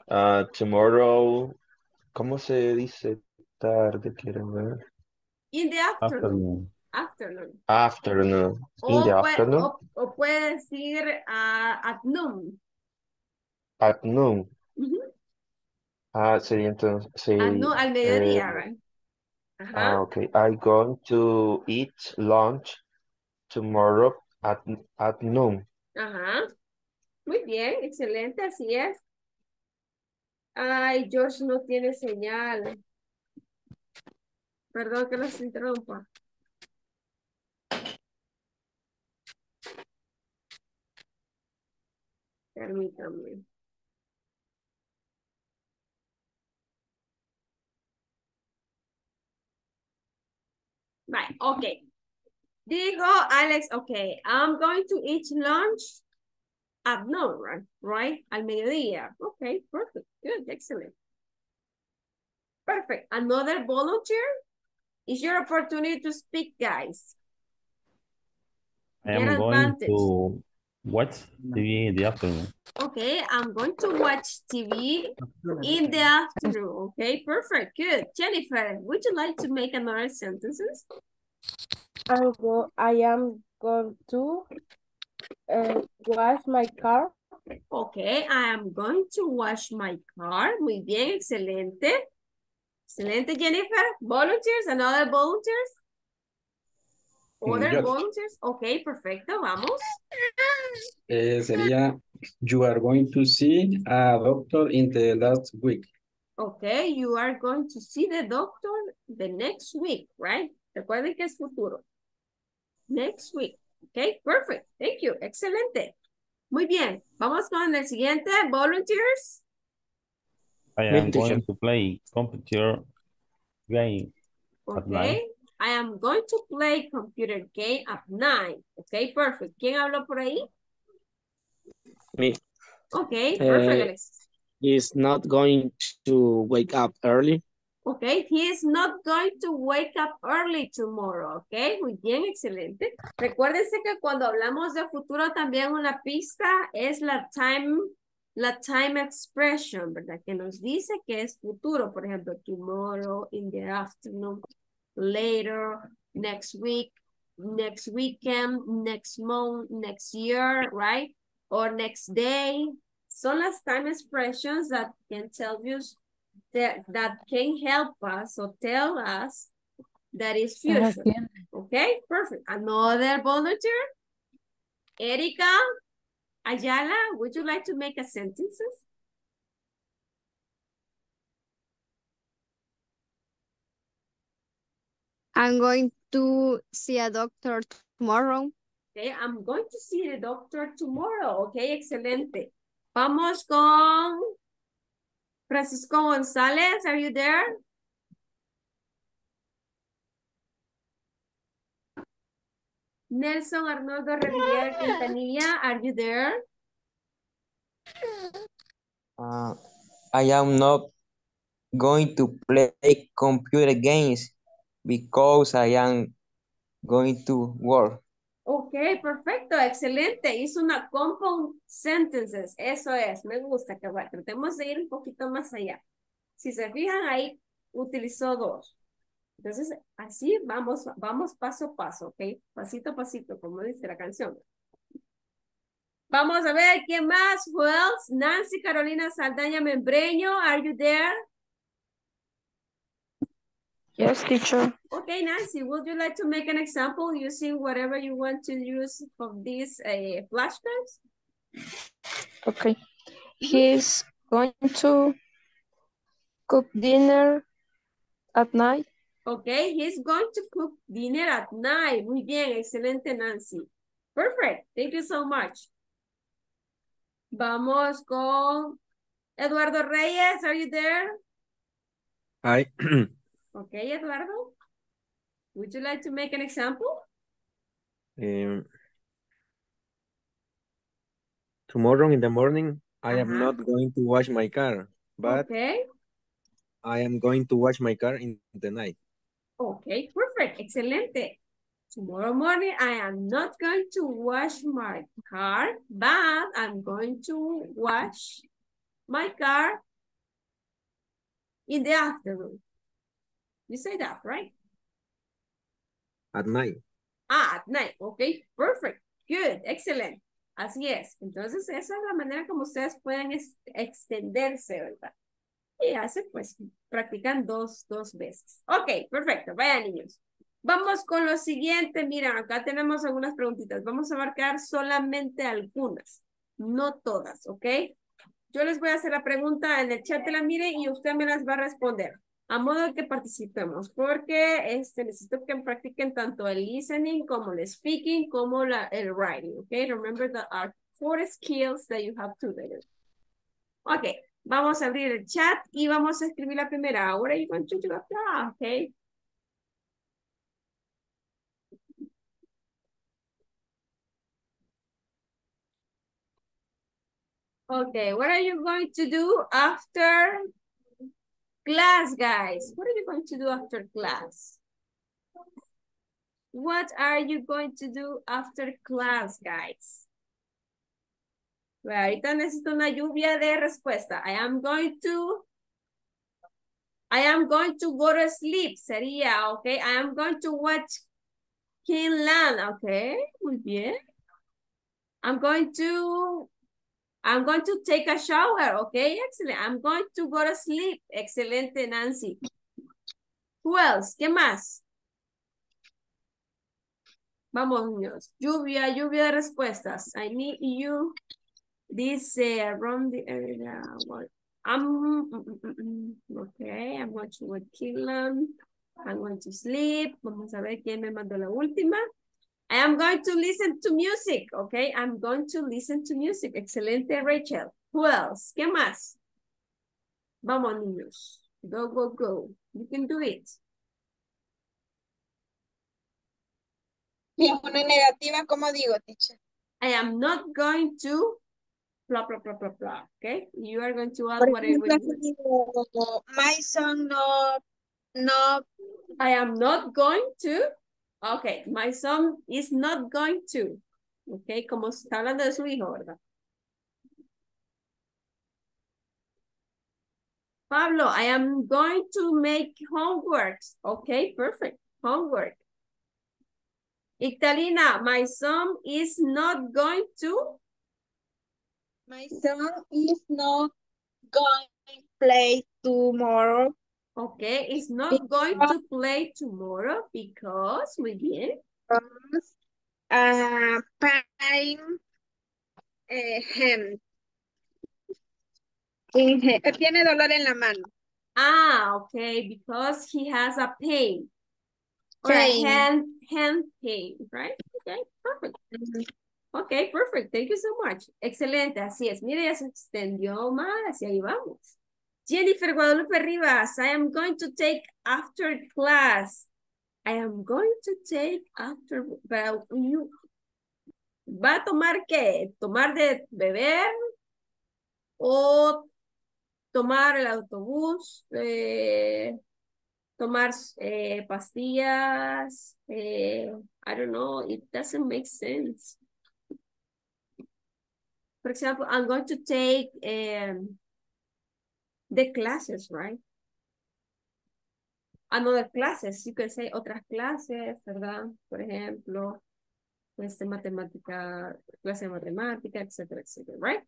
uh, tomorrow, ¿cómo se dice tarde? Quiero ver. In the afternoon. Afternoon. Afternoon. In O the puede, afternoon? o, o puede decir ah, at noon. At noon. Ujú. Ah, sería entonces, sí. At noon, al mediodía, eh, right? Ajá. Ah, okay. I going to eat lunch tomorrow at at noon. Ajá. Muy bien, excelente, así es. Ay, Josh no tiene señal. Perdón que los interrumpa. Permítame. Right, okay. Digo, Alex, okay, I'm going to eat lunch at noon, right? Right? Al mediodía. Okay, perfect. Good, excellent. Perfect. Another volunteer? Is your opportunity to speak, guys. I Get am going advantage. to watch TV in the afternoon. Okay, I'm going to watch TV in the afternoon. Okay, perfect. Good. Jennifer, would you like to make another sentences? I'm go I am going to uh, wash my car. Okay, I am going to wash my car. Muy bien, excelente. Excelente, Jennifer. Volunteers, another volunteers? Other yo. volunteers? Okay, perfecto, vamos. Eh, sería, you are going to see a doctor in the last week. Okay, you are going to see the doctor the next week, right? Recuerden que es futuro. Next week. Okay, perfect. Thank you. Excelente. Muy bien. Vamos con el siguiente. Volunteers. I am going to play computer game at night. Okay. I am going to play computer game at night. Okay, perfect. ¿Quién habló por ahí? Me. Okay, perfect, Eh, Alexis. He's not going to wake up early. Okay, he is not going to wake up early tomorrow. Okay, muy bien, excelente. Recuérdense que cuando hablamos de futuro también una pista es la time, la time expression, ¿verdad? Que nos dice que es futuro. Por ejemplo, tomorrow, in the afternoon, later, next week, next weekend, next month, next year, right? Or next day. Son las time expressions that can tell you that, that can help us or tell us that is future. Okay, perfect. Another volunteer? Erika Ayala, would you like to make a sentences? I'm going to see a doctor tomorrow. Okay, I'm going to see the doctor tomorrow. Okay, excelente. Vamos con Francisco González. Are you there? Nelson Arnoldo Revilla Quintanilla, are you there? Uh, I am not going to play computer games because I am going to work. Perfecto, excelente. Hizo una compound sentences. Eso es, me gusta que va. Tratemos de ir un poquito más allá. Si se fijan ahí, utilizó dos. Entonces, así vamos, vamos paso a paso, ¿ok? Pasito a pasito, como dice la canción. Vamos a ver, ¿quién más? Who else? Nancy Carolina Saldaña Membreño, are you there? Yes, teacher. Okay, Nancy, would you like to make an example using whatever you want to use of these uh, flashcards? Okay. He's going to cook dinner at night. Okay, he's going to cook dinner at night. Muy bien, excelente, Nancy. Perfect. Thank you so much. Vamos con Eduardo Reyes. Are you there? Hi. Okay, Eduardo. Would you like to make an example? Um, tomorrow in the morning, I am Uh-huh. not going to wash my car, but Okay. I am going to wash my car in the night. Okay, perfect. Excelente. Tomorrow morning, I am not going to wash my car, but I'm going to wash my car in the afternoon. You say that, right? At night. Ah, at night. Okay, perfect. Good, excellent. Así es. Entonces, esa es la manera como ustedes pueden ex- extenderse, ¿verdad? Y hace, pues, practican dos, dos veces. Ok, perfecto. Vaya, niños. Vamos con lo siguiente. Mira, acá tenemos algunas preguntitas. Vamos a marcar solamente algunas, no todas, ¿ok? Yo les voy a hacer la pregunta en el chat, te la mire y usted me las va a responder. A modo que participemos, porque este, necesito que practiquen tanto el listening como el speaking, como la, el writing, ¿ok? Remember that are four skills that you have to learn. Ok, vamos a abrir el chat y vamos a escribir la primera. Ahora you want to do that, ok? Okay, what are you going to do after class, guys? What are you going to do after class? What are you going to do after class, guys? Bueno, ahorita necesito una lluvia de respuesta. I am going to I am going to go to sleep. Sería, okay. I am going to watch Kinland. Okay, muy bien. I'm going to I'm going to take a shower. Okay, excellent. I'm going to go to sleep. Excelente, Nancy. Who else? ¿Qué más? Vamos, niños. Lluvia, lluvia de respuestas. I need you. Dice around the area. I'm, mm, mm, mm, okay, I'm going to work. I'm going to sleep. Vamos a ver quién me mandó la última. I am going to listen to music, okay? I'm going to listen to music. Excelente, Rachel. Who else? ¿Qué más? Vamos, niños. Go, go, go. You can do it. Si es una negativa, ¿cómo digo, teacher? I am not going to blah, blah, blah, blah, blah. Okay? You are going to add Por whatever you my son no, no, I am not going to. Okay, my son is not going to. Okay, como está hablando de su hijo, ¿verdad? Pablo, I am going to make homework. Okay, perfect. Homework. Ictalina, my son is not going to. my son is not going to play tomorrow Okay, is not going to play tomorrow because, muy bien. because uh, pain eh, him. He- eh, tiene dolor en la mano. Ah, okay, because he has a pain. Or a Pain. hand, hand pain, right? Okay, perfect. Okay, perfect. Thank you so much. Excelente, así es. Mire, ya se extendió más y ahí vamos. Jennifer Guadalupe Rivas, I am going to take after class. I am going to take after, but you, ¿va a tomar qué? ¿Tomar de beber? ¿O tomar el autobús? Eh, tomar eh, pastillas? Eh, I don't know, it doesn't make sense. For example, I'm going to take um, the classes, right? Another classes, you can say otras clases, ¿verdad? Por ejemplo, este matemática, clase de matemática, etcétera, etcétera, right?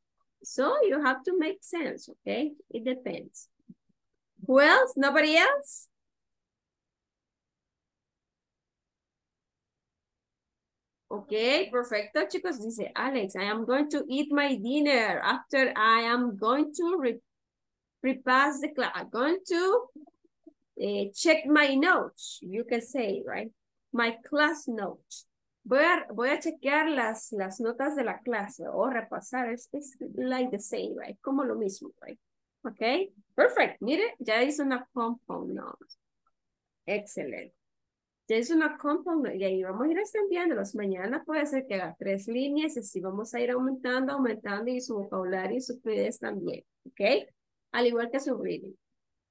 So you have to make sense, okay? It depends. Who else? Nobody else? Okay, perfecto, chicos. Dice Alex, I am going to eat my dinner after I am going to repass the class. I'm going to eh, check my notes. You can say, right? My class notes. Voy a, chequear las, las notas de la clase o repasar. Es like the same, right? Como lo mismo, right? Okay, perfect. Mire, ya hice una compound note. Excelente. Ya hice una compound note y ahí vamos a ir extendiéndolos. Mañana puede ser que haga tres líneas y así vamos a ir aumentando, aumentando y su vocabulario y su fluidez también. Okay, al igual que su reading.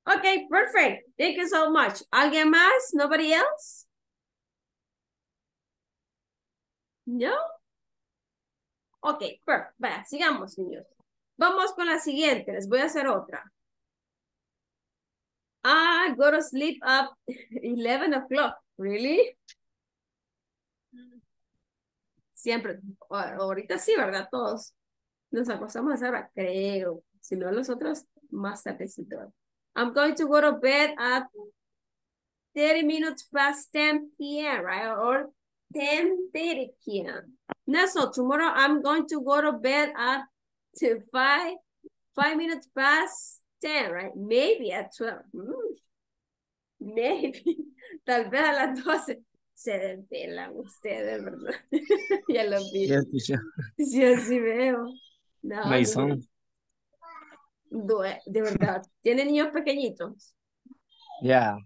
Okay, perfect. Thank you so much. ¿Alguien más? Nobody else? No? Ok, perfect. Vaya, sigamos, niños. Vamos con la siguiente. Les voy a hacer otra. I go to sleep up 11 o'clock. Really? Siempre. Ahorita sí, ¿verdad? Todos nos acostamos a esa creo. Si no, los otros más tardecito. I'm going to go to bed at 30 minutes past 10 p.m., right? Or 10.30 p.m. No, so tomorrow I'm going to go to bed at to 5, 5 minutes past 10, right? Maybe at 12. Mm. Maybe. Tal vez a las 12. Se desvelan ustedes, ¿verdad? ya lo vi. Yes. Sí, así veo. No, My de- son. De verdad. ¿Tiene niños pequeñitos? Yeah.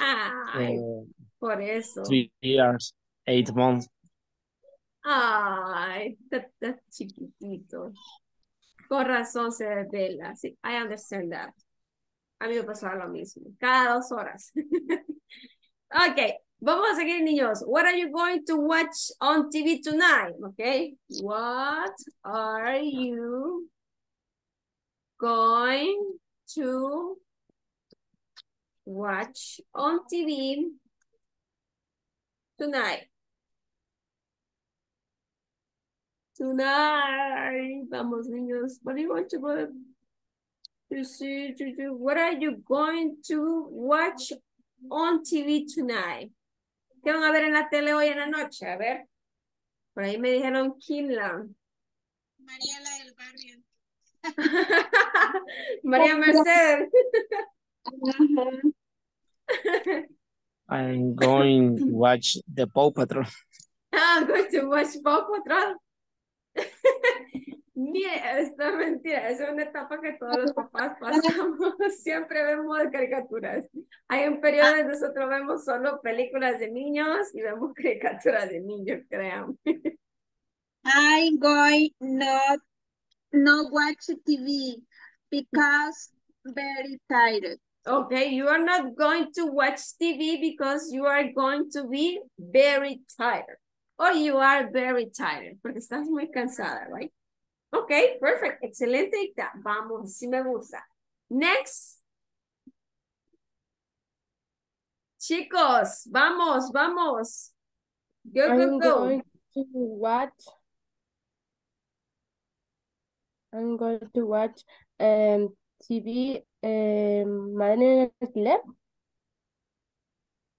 Ay, eh, por eso. three years, eight months. Ay, está, está chiquitito. Con razón se desvela. Sí, I understand that. A mí me pasó lo mismo. Cada dos horas. ok, vamos a seguir, niños. What are you going to watch on TV tonight? Okay. What are you going to watch on TV tonight? Tonight. Vamos, niños. What do you want to go to see? To do? What are you going to watch on TV tonight? ¿Qué van a ver en la tele hoy en la noche? A ver. Por ahí me dijeron Kinlan. María la. María Mercedes. I'm going to watch the Paw Patrol. I'm going to watch Paw Patrol. Mire, esto es mentira, es una etapa que todos los papás pasamos, siempre vemos caricaturas. Hay un periodo en nosotros vemos solo películas de niños y vemos caricaturas de niños, créanme. I'm going not not watch TV because very tired. Okay, you are not going to watch TV because you are going to be very tired. Or you are very tired, porque estás muy cansada, right? Okay, perfect. Excelente. Ita. Vamos, si me gusta. Next. Chicos, vamos, vamos. Go, go, I'm go. going to watch. I'm going to watch um, TV um, Madre en Alquiler.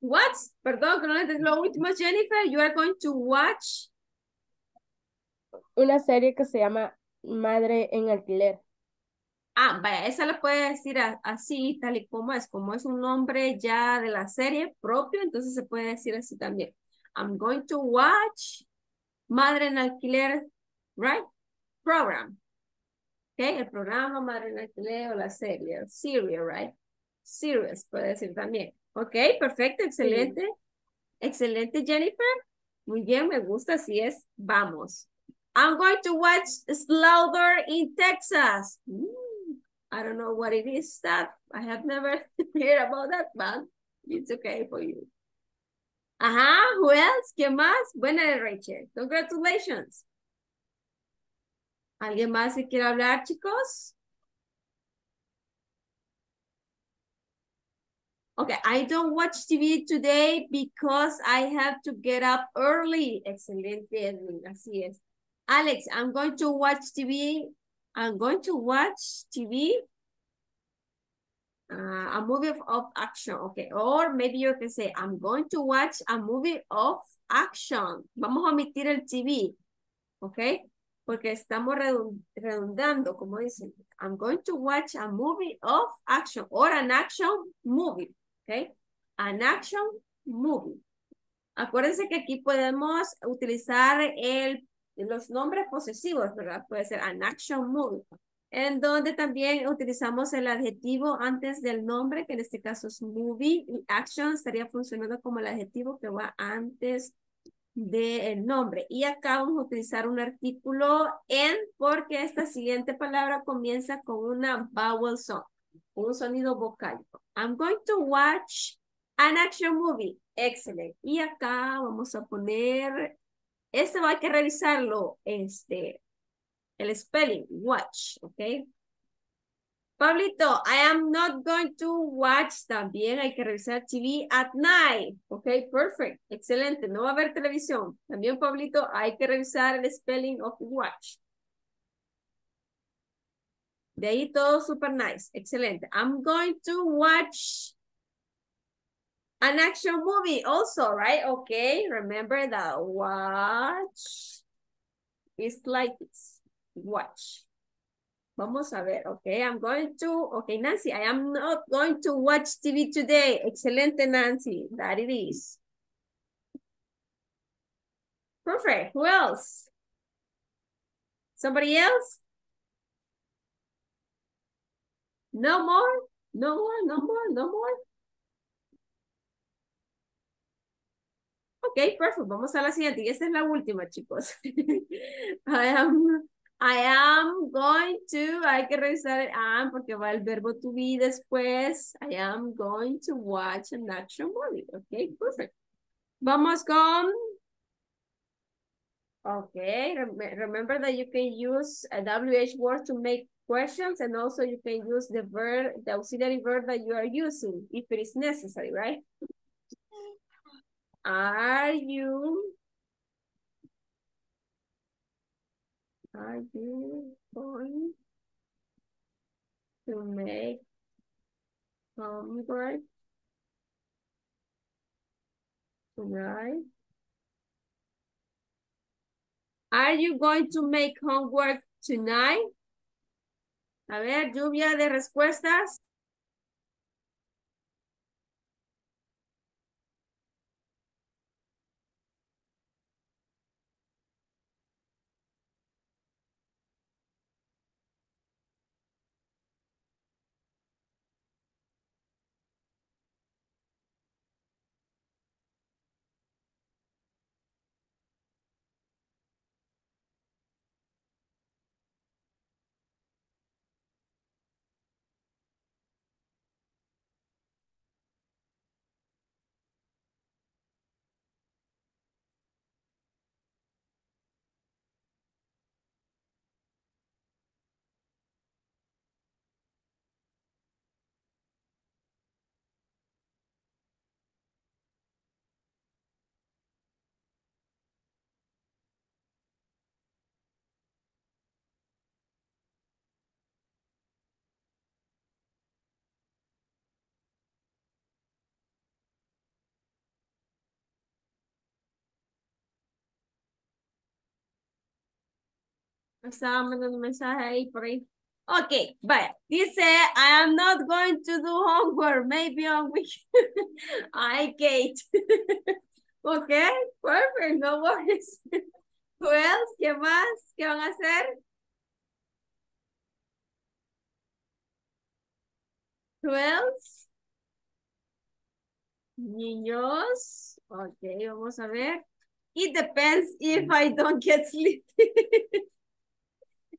What? Perdón, que no le entendí lo último, Jennifer. You are going to watch. Una serie que se llama Madre en Alquiler. Ah, vaya, esa la puede decir así, tal y como es. Como es un nombre ya de la serie propio, entonces se puede decir así también. I'm going to watch Madre en Alquiler, right? Program. Okay, el programa Madre en Alquiler o la serie, serie, right? Series, puede decir también. Ok, perfecto, excelente. Excelente, Jennifer. Muy bien, me gusta, así es. Vamos. I'm going to watch Slaughter in Texas. Mm, I don't know what it is that. I have never heard about that, but it's okay for you. Ajá, who else? ¿Qué más? Buena, Rachel. Congratulations. ¿Alguien más que hablar, chicos? Okay, I don't watch TV today because I have to get up early. Excelente, Edwin, así es. Alex, I'm going to watch TV. I'm going to watch TV. Uh, a movie of, of action, okay. Or maybe you can say, I'm going to watch a movie of action. Vamos a omitir el TV, okay? Porque estamos redun- redundando, como dicen. I'm going to watch a movie of action or an action movie, okay? An action movie. Acuérdense que aquí podemos utilizar el, los nombres posesivos, ¿verdad? Puede ser an action movie. En donde también utilizamos el adjetivo antes del nombre, que en este caso es movie, action estaría funcionando como el adjetivo que va antes del nombre. Y acá vamos a utilizar un artículo en, porque esta siguiente palabra comienza con una vowel sound, un sonido vocálico. I'm going to watch an action movie. Excelente. Y acá vamos a poner, este va a que revisarlo, este, el spelling, watch, ¿ok? Pablito, I am not going to watch también, hay que revisar TV at night, ok, perfect, excelente, no va a haber televisión. También, Pablito, hay que revisar el spelling of watch. De ahí todo super nice, excelente. I'm going to watch an action movie also, right? Okay, remember that watch is like this. Watch. Vamos a ver, okay, I'm going to, okay, Nancy, I am not going to watch TV today. Excelente, Nancy, that it is. Perfect, who else? Somebody else? No more, no more, no more, no more. Ok, perfecto. Vamos a la siguiente. Y esta es la última, chicos. I am, I am going to, hay que revisar el am porque va el verbo to be después. I am going to watch an action movie. Ok, perfect. Vamos con. Okay, remember that you can use a WH word to make questions and also you can use the verb, the auxiliary verb that you are using if it is necessary, right? Are you are um, you going to make homework tonight? Are you going to make homework tonight? A ver, lluvia de respuestas. Estaba mandando un mensaje ahí por ahí. Ok, vaya. Dice, I am not going to do homework, maybe on weekend. I Kate. ok, perfect, no worries. Who else? ¿Qué más? ¿Qué van a hacer? Who else? Niños. Ok, vamos a ver. It depends if I don't get sleepy.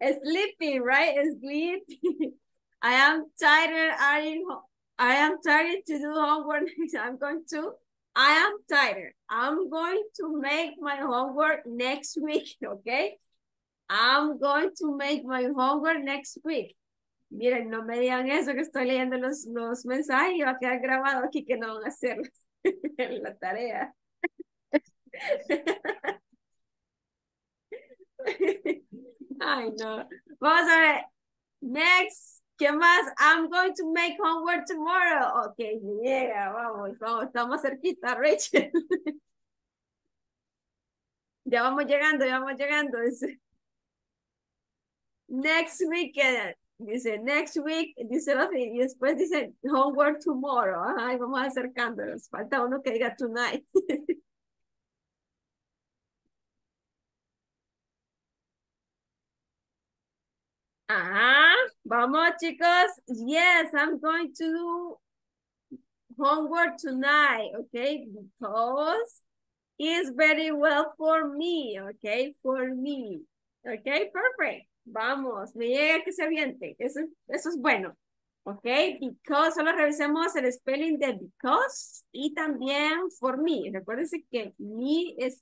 Sleepy, right? Sleepy. I am tired. I, I am tired to do homework. I'm going to. I am tired. I'm going to make my homework next week, okay? I'm going to make my homework next week. Miren, no me digan eso que estoy leyendo los, los mensajes y va a quedar grabado aquí que no van a hacer la tarea. Ay, no. Vamos a ver. Next. ¿Qué más? I'm going to make homework tomorrow. Ok, llega, vamos, vamos, estamos cerquita, Rachel. ya vamos llegando, ya vamos llegando. Next week, eh, dice, next week, dice, y después dice, homework tomorrow. Ay, vamos acercándonos. Falta uno que diga tonight. Ajá, vamos chicos. Yes, I'm going to do homework tonight, okay? Because it's very well for me, okay? For me. Okay, perfect. Vamos, me llega que se aviente. Eso, eso es bueno. Ok, because, solo revisemos el spelling de because y también for me. Recuérdense que me es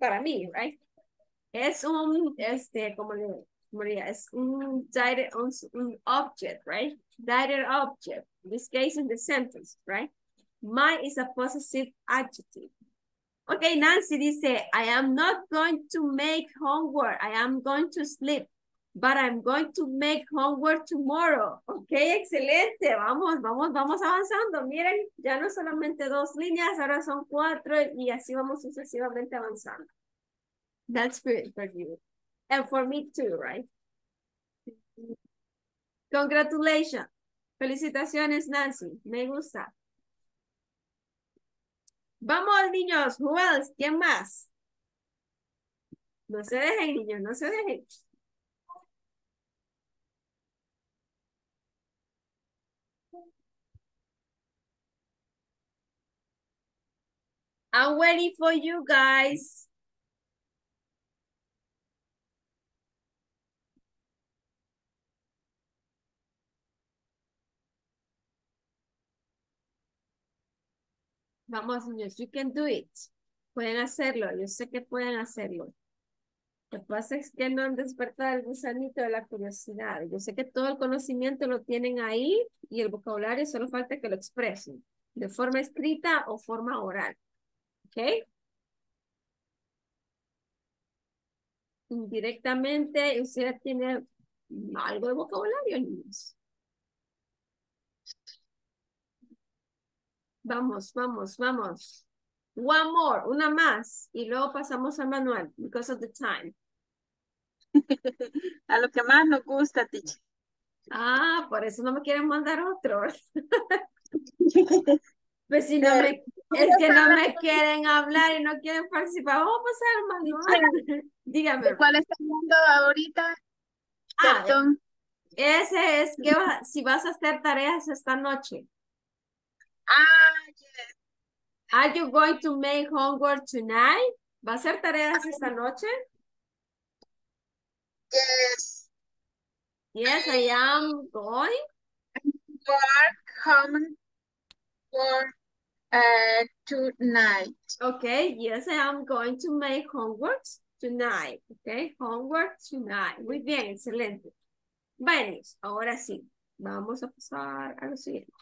para mí, right? Es un, este, como le Maria, es un direct, un, object, right? Direct object. In this case, in the sentence, right? My is a possessive adjective. Okay, Nancy dice, I am not going to make homework. I am going to sleep. But I'm going to make homework tomorrow. Okay, excelente. Vamos, vamos, vamos avanzando. Miren, ya no solamente dos líneas, ahora son cuatro y así vamos sucesivamente avanzando. That's good for you. And for me too, right? Congratulations. Felicitaciones, Nancy. Me gusta. Vamos, niños. Who else? ¿Quién más? No se dejen, niños. No se dejen. I'm waiting for you guys. Vamos, niños, you can do it. Pueden hacerlo, yo sé que pueden hacerlo. Lo que pasa es que no han despertado el gusanito de la curiosidad. Yo sé que todo el conocimiento lo tienen ahí y el vocabulario solo falta que lo expresen de forma escrita o forma oral. ¿Ok? Indirectamente, usted tiene algo de vocabulario, niños. Vamos, vamos, vamos. One more, una más. Y luego pasamos al manual, because of the time. A lo que más nos gusta, teacher. Ah, por eso no me quieren mandar otro. pues si no me, es que no me quieren hablar y no quieren participar. Vamos a pasar al manual. Dígame. ¿Cuál está hablando ahorita? Ah, ese es que si vas a hacer tareas esta noche. Ah. Are you going to make homework tonight? ¿Va a hacer tareas esta noche? Yes. Yes, I am going. Work home for uh, tonight. Okay, yes, I am going to make homework tonight. Okay, homework tonight. Muy bien, excelente. Bueno, ahora sí, vamos a pasar a lo siguiente.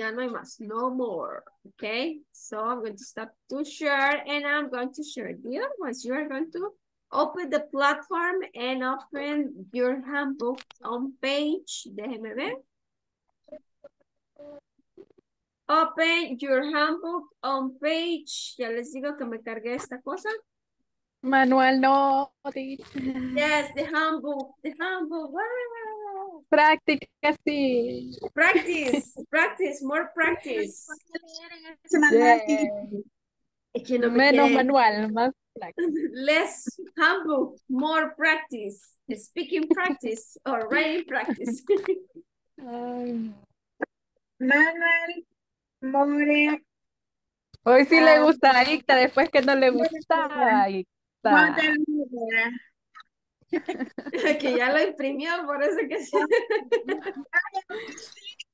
No hay más. No more. Okay. So I'm going to stop to share and I'm going to share the other ones. You are going to open the platform and open your handbook on page. Déjeme ver. Open your handbook on page. Ya les digo que me cargué esta cosa. Manuel, no. Yes, the handbook, the handbook. Wow. Práctica, sí. Practice, practice, more practice. Yay. Es que no me Menos quiere- manual, más práctica. Less handbook, more practice. Speaking practice or writing practice. Ay. Manuel, More, Hoy sí le Ah. gusta a Icta, después que no le gustaba a Icta. Que ya lo imprimió, por eso que sí.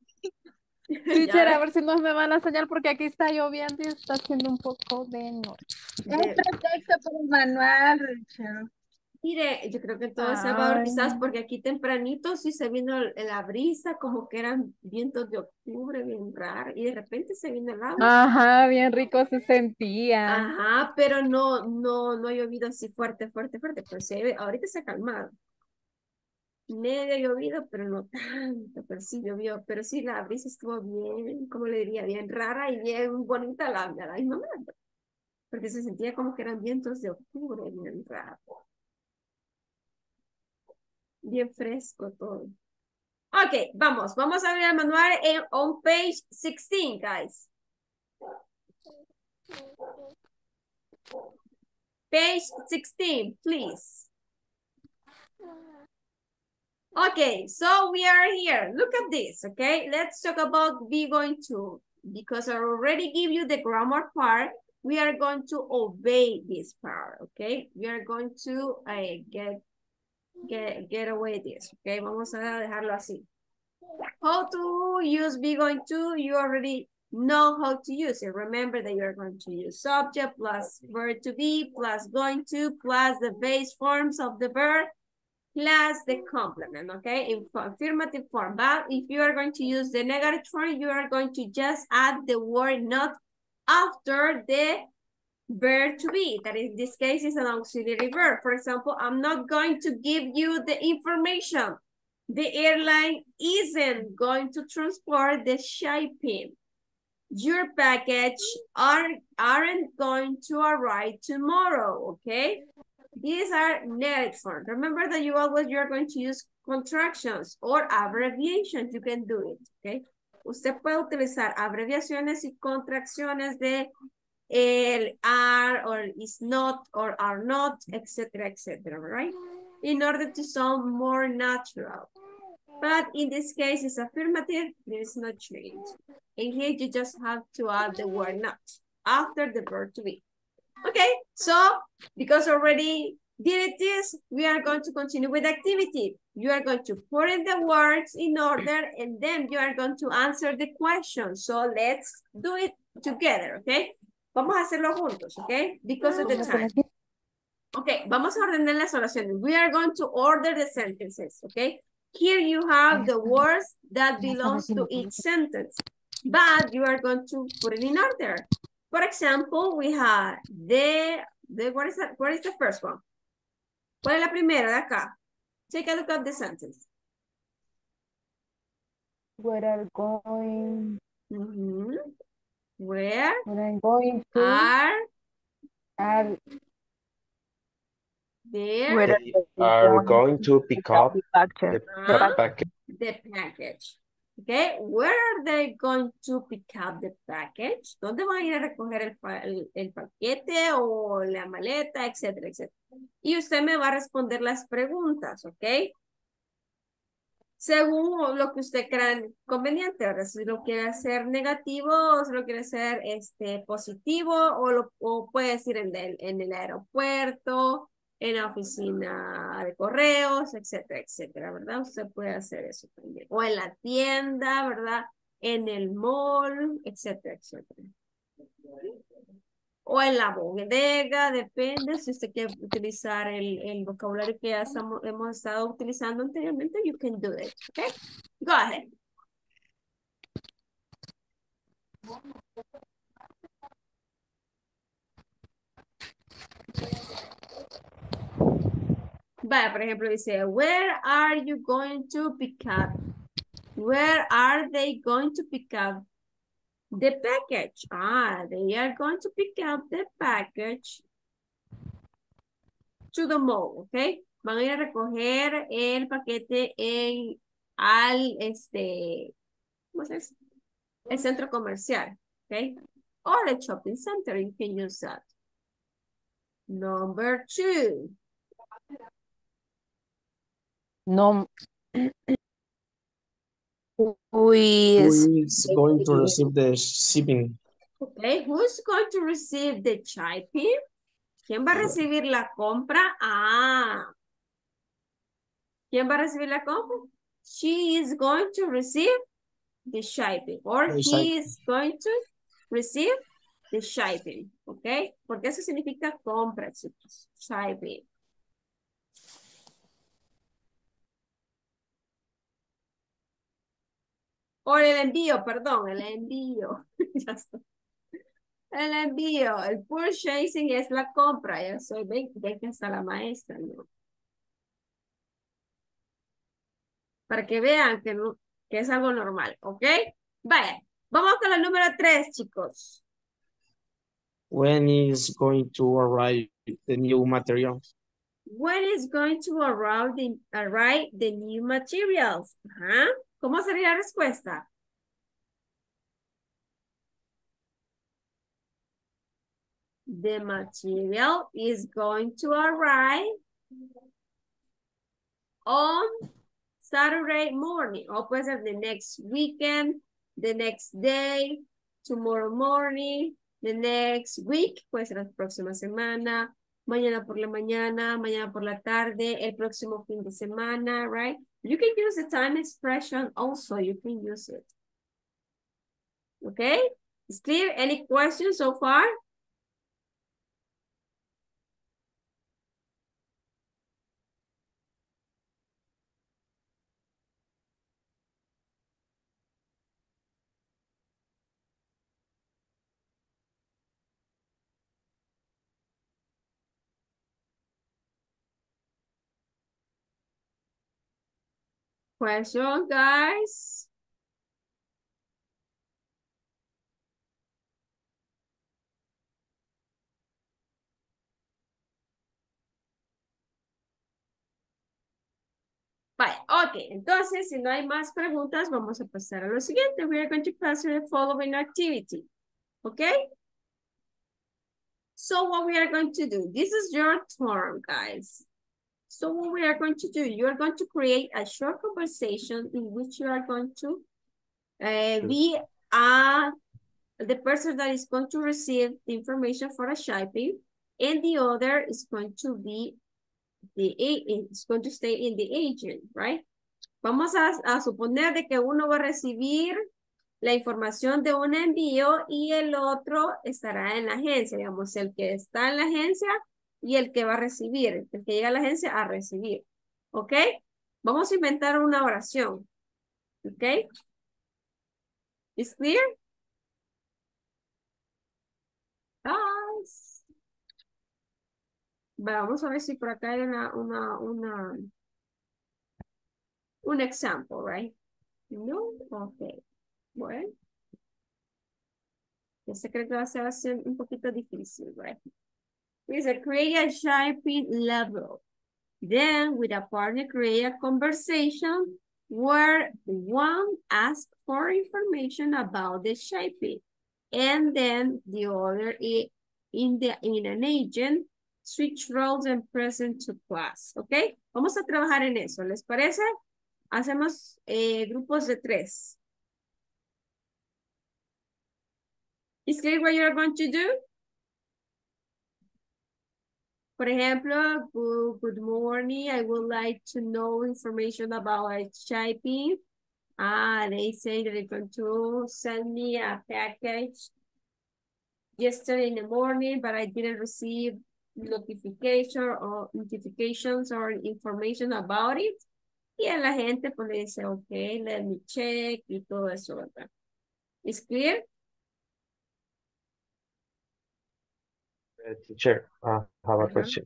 Teacher, a ver si nos me van a enseñar porque aquí está lloviendo y está haciendo un poco de noche. Es pretexto por el manual, Richard. Mire, yo creo que todo El Salvador quizás porque aquí tempranito sí se vino la brisa, como que eran vientos de octubre bien raro y de repente se vino el agua. Ajá, bien rico se sentía. Ajá, pero no, no, no ha llovido así fuerte, fuerte, fuerte, pues se ahorita se ha calmado. Medio ha llovido, pero no tanto, pero sí llovió, pero sí la brisa estuvo bien, como le diría, bien rara y bien bonita la, la misma vez, porque se sentía como que eran vientos de octubre, bien raro. Bien fresco todo. Ok, vamos, vamos a ver el manual en on page 16, guys. Page 16, please. Okay, so we are here. Look at this, okay? Let's talk about be going to, because I already give you the grammar part. We are going to obey this part, okay? We are going to uh, get, get, get away this, okay? Vamos a dejarlo así. How to use be going to, you already know how to use it. Remember that you're going to use subject plus verb to be plus going to plus the base forms of the verb plus the complement, okay? In affirmative form. But if you are going to use the negative form, you are going to just add the word not after the verb to be. That in this case is an auxiliary verb. For example, I'm not going to give you the information. The airline isn't going to transport the shipping. Your package are, aren't going to arrive tomorrow, okay? These are negative forms. Remember that you always, you're going to use contractions or abbreviations. You can do it, okay? Usted puede utilizar abreviaciones y contracciones de el are or is not or are not, etc., etc., right? In order to sound more natural. But in this case, it's affirmative, there is no change. And here you just have to add the word not after the verb to be. Okay, so because already did it this, we are going to continue with activity. You are going to put in the words in order and then you are going to answer the question. So let's do it together, okay? Vamos a hacerlo juntos, okay? Because of the time. Okay, vamos a ordenar las oraciones. We are going to order the sentences, okay? Here you have the words that belongs to each sentence, but you are going to put it in order. For example, we have the, the what is that? What is the first one? ¿Cuál es la primera de acá? Take a look at the sentence. Where are going, Mhm. Where where I'm going to, are are there They are going to pick up the Ah. package. the package? Okay, where are they going to pick up the package? ¿Dónde van a ir a recoger el, pa- el, el paquete o la maleta, etcétera, etcétera? Y usted me va a responder las preguntas, ¿ok? Según lo que usted crea conveniente, ¿verdad? Si lo quiere hacer negativo o si lo quiere hacer este, positivo o, lo, o puede decir en el, en el aeropuerto, en la oficina de correos, etcétera, etcétera, ¿verdad? Usted puede hacer eso también. O en la tienda, ¿verdad? En el mall, etcétera, etcétera. O en la bodega, depende si usted quiere utilizar el, el vocabulario que ya estamos- hemos estado utilizando anteriormente, you can do it, okay? Go ahead. Vaya, por ejemplo, dice, where are you going to pick up? Where are they going to pick up the package? Ah, they are going to pick up the package to the mall, ¿ok? Van a ir a recoger el paquete en al, este, ¿cómo? El centro comercial, ¿ok? Or the shopping center, you can use that. Number two. No. Who Who is going to receive the shipping? Okay, who's going to receive the shipping? ¿Quién va a recibir la compra? Ah. ¿Quién va a recibir la compra? She is going to receive the shipping. Or The he shipping. is going to receive the shipping. Okay? Porque eso significa compra, chicos. Shipping. O el envío, perdón, el envío. ya está. El envío, el purchasing es la compra. Yo soy, ven, ven que está la maestra, ¿no? Para que vean que, no, que es algo normal, ¿ok? Vaya, vamos con el número tres, chicos. When is going to arrive the new materials? When is going to arrive the, arrive the new materials? Ajá. ¿Cómo sería la respuesta? The material is going to arrive on Saturday morning. O puede ser the next weekend, the next day, tomorrow morning, the next week, puede ser la próxima semana, mañana por la mañana, mañana por la tarde, el próximo fin de semana, right? You can use the time expression also, you can use it. Okay? Is clear? Any questions so far? Question, guys? Vale, ok, entonces si no hay más preguntas, vamos a pasar a lo siguiente. We are going to pass to the following activity. Okay? So what we are going to do, this is your turn, guys. So what we are going to do, you are going to create a short conversation in which you are going to uh, be uh, the person that is going to receive the information for a shipping, and the other is going to be the it's going to stay in the agent, right? Vamos a, a suponer de que uno va a recibir la información de un envío y el otro estará en la agencia, digamos, el que está en la agencia y el que va a recibir, el que llega a la agencia a recibir, ¿ok? Vamos a inventar una oración, ¿ok? ¿Is clear? Guys. Vamos a ver si por acá hay una, una, una, un ejemplo, right? No, ok. Bueno. Yo sé que va a ser un poquito difícil, right? Dice, create a shipping level. Then, with a partner, create a conversation where one asks for information about the shipping. And then the other in, the, in an agent, switch roles and present to class. ¿Ok? Vamos a trabajar en eso. ¿Les parece? Hacemos eh, grupos de tres. Is clear what you're going to do? Por ejemplo, good, good morning. I would like to know information about shipping. Ah, they say that they're going to send me a package yesterday in the morning, but I didn't receive notification or notifications or information about it. Y a la gente pues le dice, ok, let me check y todo eso, ¿verdad? ¿Es clear? Uh, teacher, I have a Ajá. question.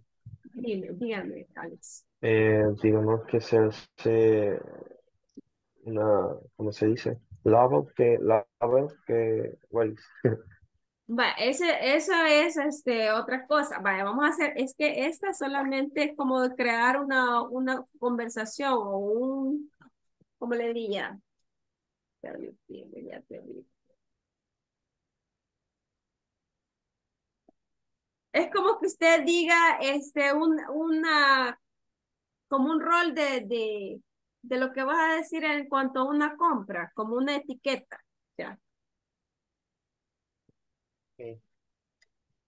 Dime, dígame, Alex. Eh, digamos que se hace una, ¿cómo se dice? Label que, label que, well, Va, ese, eso es este, otra cosa. Vaya, vamos a hacer, es que esta solamente es como crear una, una conversación o un, ¿cómo le diría? Permíteme, ya te Es como que usted diga este, un, una, como un rol de, de, de lo que vas a decir en cuanto a una compra, como una etiqueta.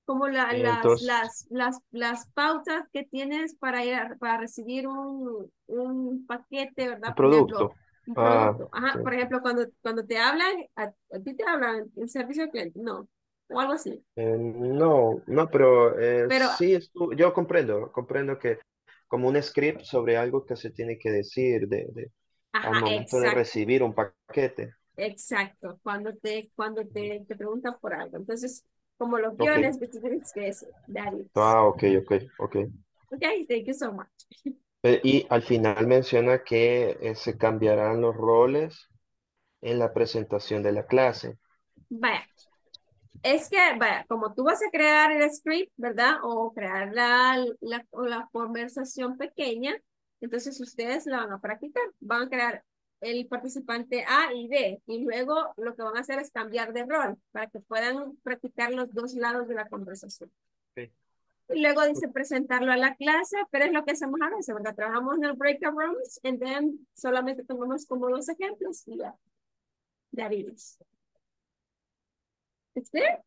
como la- Eh, las, las, las, las pautas que tienes para ir a- para recibir un, un paquete, ¿verdad? Un Por ejemplo, producto. Ah. Ajá, por ejemplo, cuando, cuando te hablan, a, a ti te hablan en servicio al cliente, no, o algo así. Eh, no, no, pero eh, Pero- sí, yo comprendo, comprendo que como un script sobre algo que se tiene que decir de, de- al Ajá, momento de recibir un paquete. Exacto, cuando te, cuando te, te preguntan por algo. Entonces, como los Ok. guiones que tú tienes que decir. Ah, ok, ok, ok. Okay, thank you so much. Eh, y al final menciona que eh, se cambiarán los roles en la presentación de la clase. Vaya, es que, vaya, como tú vas a crear el script, ¿verdad? O crear la, la, la conversación pequeña, entonces ustedes la van a practicar. Van a crear el participante A y B, y luego lo que van a hacer es cambiar de rol para que puedan practicar los dos lados de la conversación. Y luego dice presentarlo a la clase, pero es lo que hacemos a veces, ¿verdad? Trabajamos en el breakout rooms, and then solamente tomamos como dos ejemplos y ya. Is. It's there?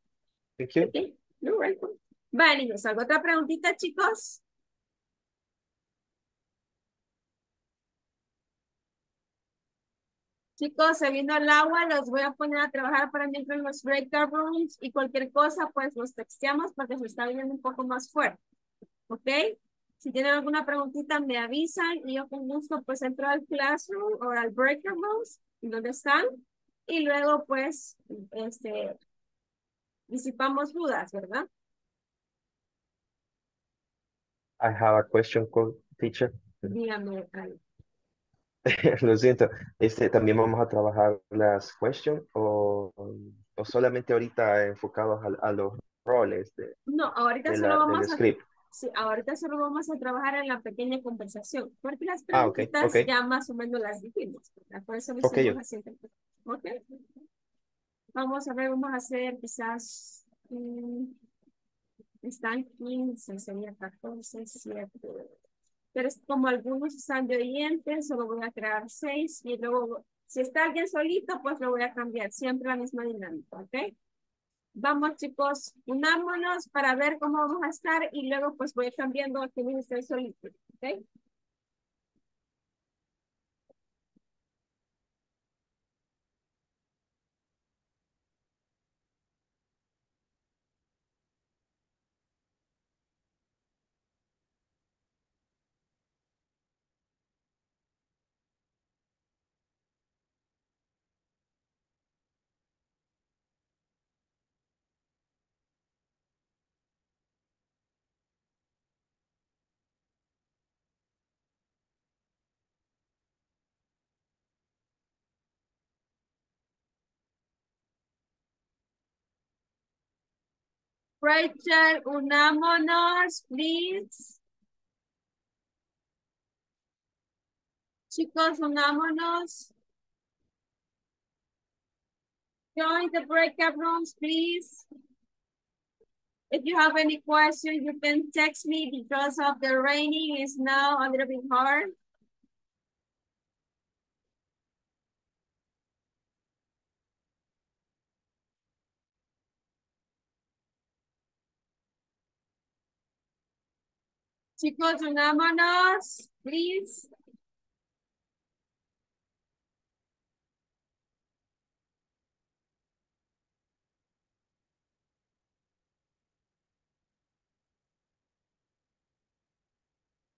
Thank you. Okay, you're welcome. Vale, niños, ¿alguna otra preguntita, chicos? Chicos, se vino el agua, los voy a poner a trabajar para mientras los breakout rooms y cualquier cosa, pues los texteamos porque se está viendo un poco más fuerte. ¿Ok? Si tienen alguna preguntita, me avisan y yo con gusto pues entro al classroom o al breakout rooms, donde están, y luego pues, este, disipamos dudas, ¿verdad? I have a question, teacher. Dígame. Lo siento. Este, ¿también vamos a trabajar las questions o, o solamente ahorita enfocados a, a los roles de, No, ahorita de solo la- vamos del a, script? sí, ahorita solo vamos a trabajar en la pequeña conversación, porque las Ah, ok, preguntas ok. ya más o menos las dijimos, ¿verdad? Por eso lo Ok, hicimos así. Ok. Vamos a ver, vamos a hacer quizás, mm, están 15, sería 14, 7. Pero es como algunos están de oyentes, solo voy a crear 6 y luego, si está alguien solito, pues lo voy a cambiar, siempre la misma dinámica, ¿ok? Vamos chicos, unámonos para ver cómo vamos a estar y luego pues voy cambiando a quienes estén solitos, ¿ok? Rachel, unámonos, please. Chicos, unámonos. Join the breakout rooms, please. If you have any questions, you can text me because of the raining is now a little bit hard. Chicos, unámonos, please.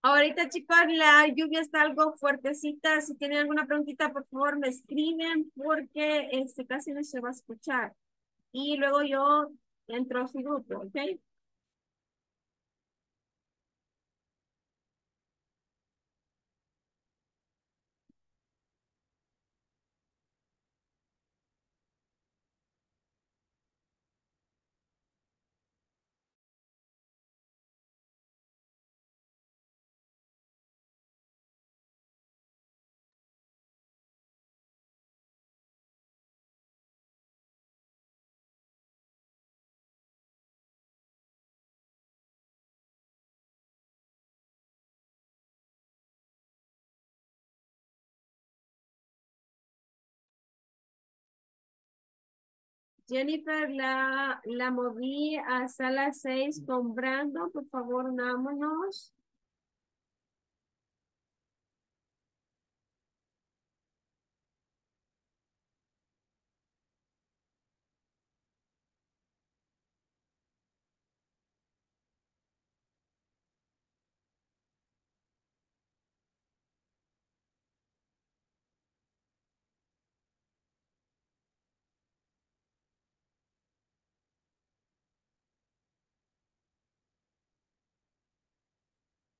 Ahorita, chicos, la lluvia está algo fuertecita. Si tienen alguna preguntita, por favor, me escriben porque este casi no se va a escuchar. Y luego yo entro a su grupo, ¿ok? Jennifer, la, la moví a sala 6 con Brando. Por favor, unámonos.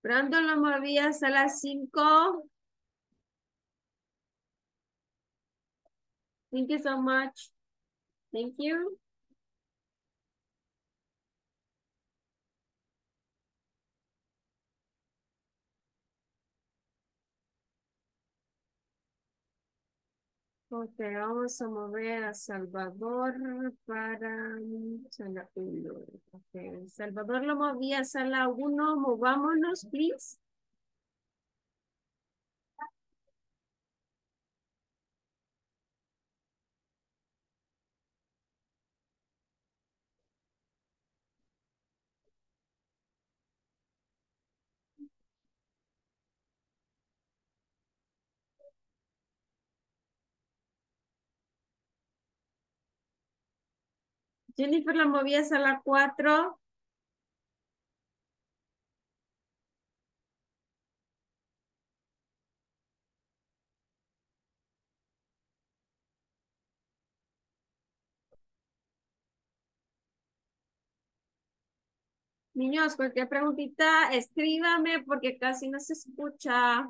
Brandon lo moví a sala 5. Thank you so much. Thank you. Ok, vamos a mover a Salvador para sala 1. Ok, Salvador lo moví a sala 1. Movámonos, please. Jennifer la moví a sala 4. Niños, cualquier preguntita, escríbame porque casi no se escucha.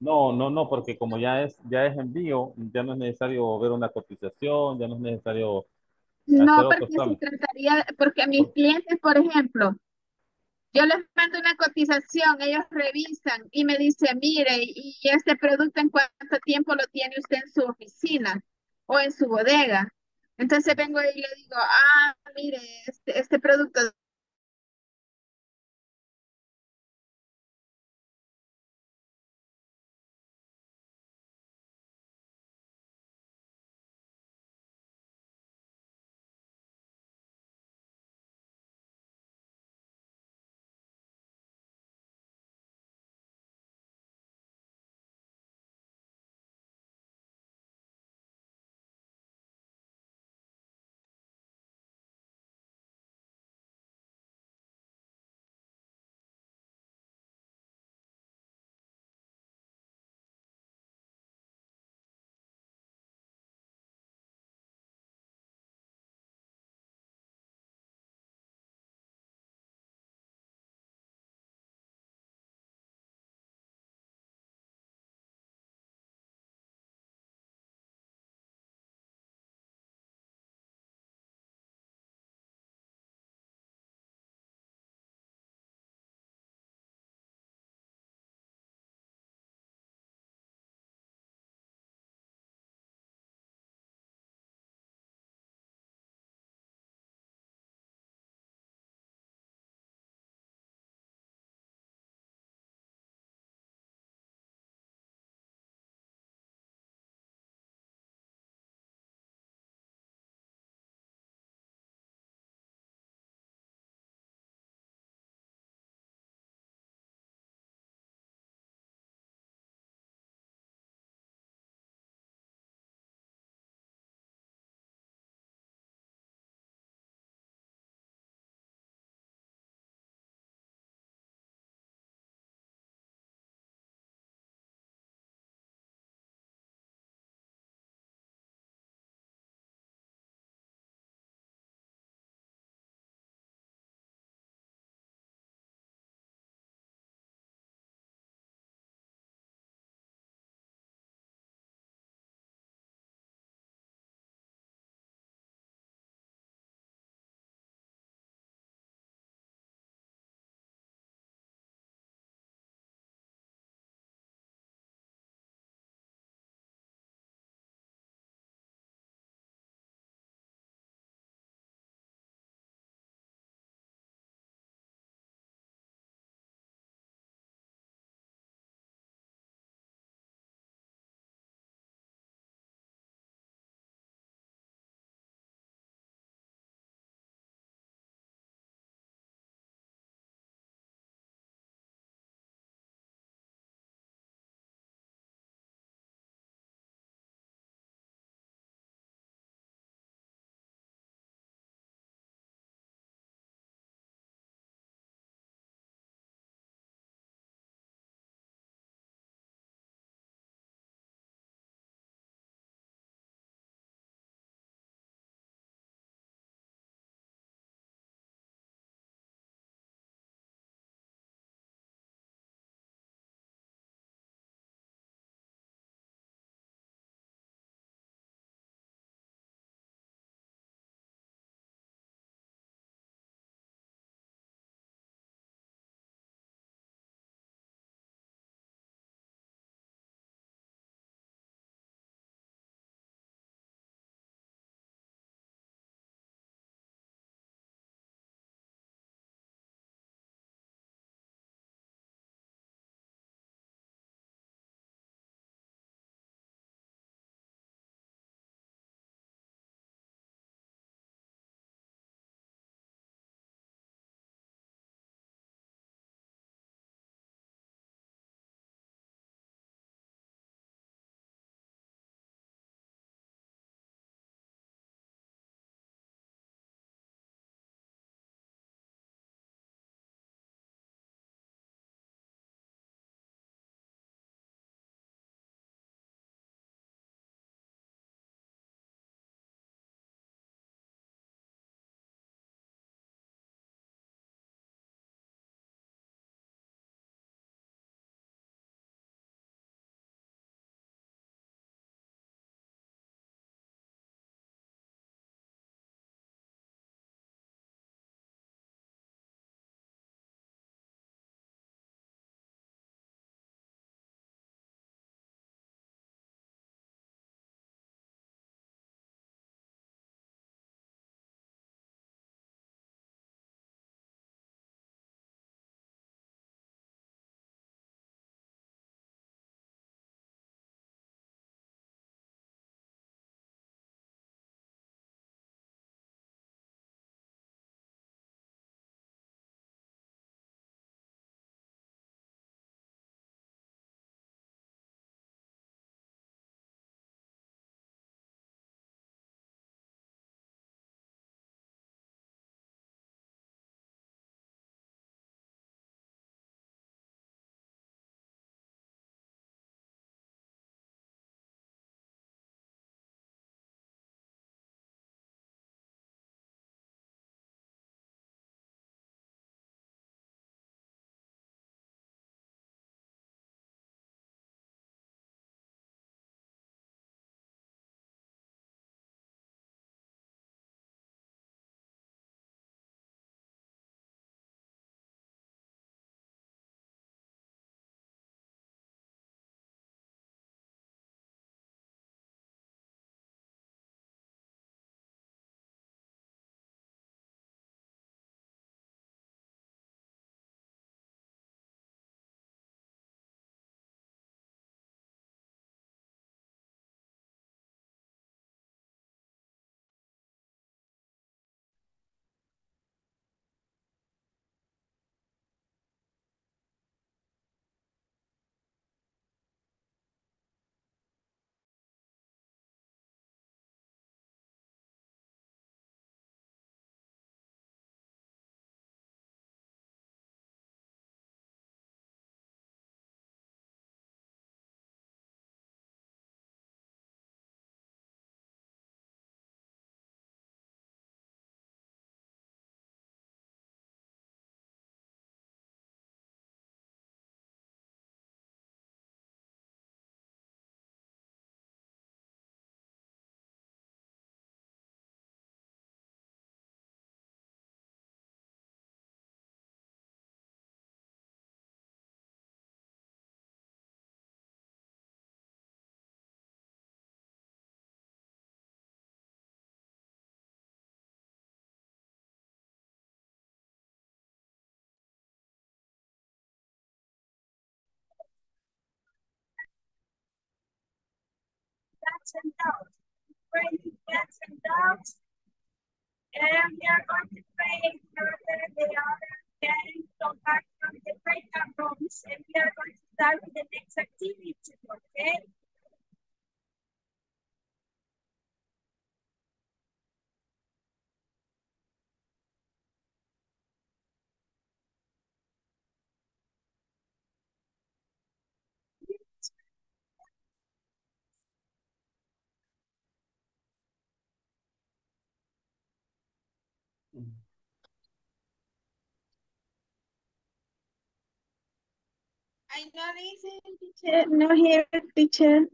No, no, no, porque como ya es, ya es envío, ya no es necesario ver una cotización, ya no es necesario No, porque se trataría, porque a mis clientes, por ejemplo, yo les mando una cotización, ellos revisan y me dicen, mire, y este producto en cuánto tiempo lo tiene usted en su oficina o en su bodega. Entonces vengo y le digo, ah, mire, este, este producto cats and dogs. Raining cats and dogs. And we are going to play further the other game. Come back from the breakout rooms and we are going to start with the next activity, okay? I listen, teacher. No hear, teacher.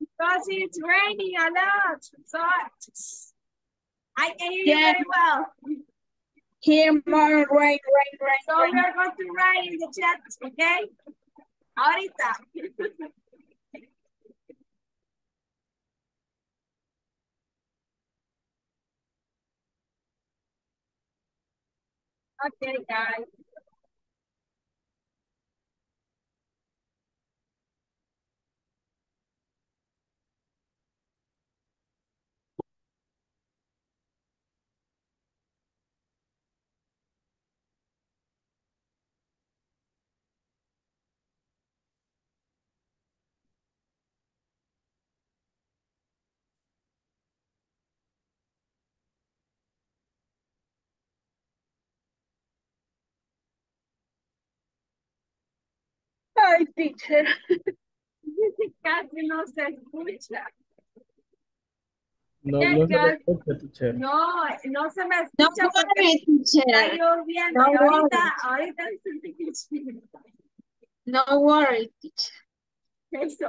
Because it's raining a lot. So I can hear Yeah. you very well. Here more rain, rain, rain, So rain. we are going to write in the chat, okay? Ahorita. Okay, guys. Ay, teacher. Casi no se escucha. No, Ya, no se ya. le escucha, teacher. No, no se me No escucha porque worry, está teacher. lloviendo. No y ahorita, worry. ahorita sentí que sí. No worry, teacher. Eso,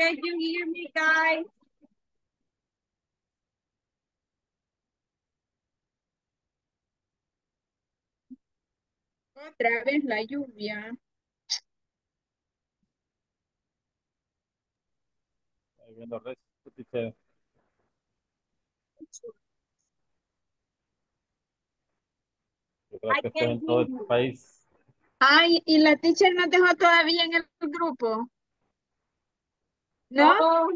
can you hear me, guys? Otra vez la lluvia. Yo creo que esto en todo el país. Ay, y la teacher nos dejó todavía en el grupo. ¿No?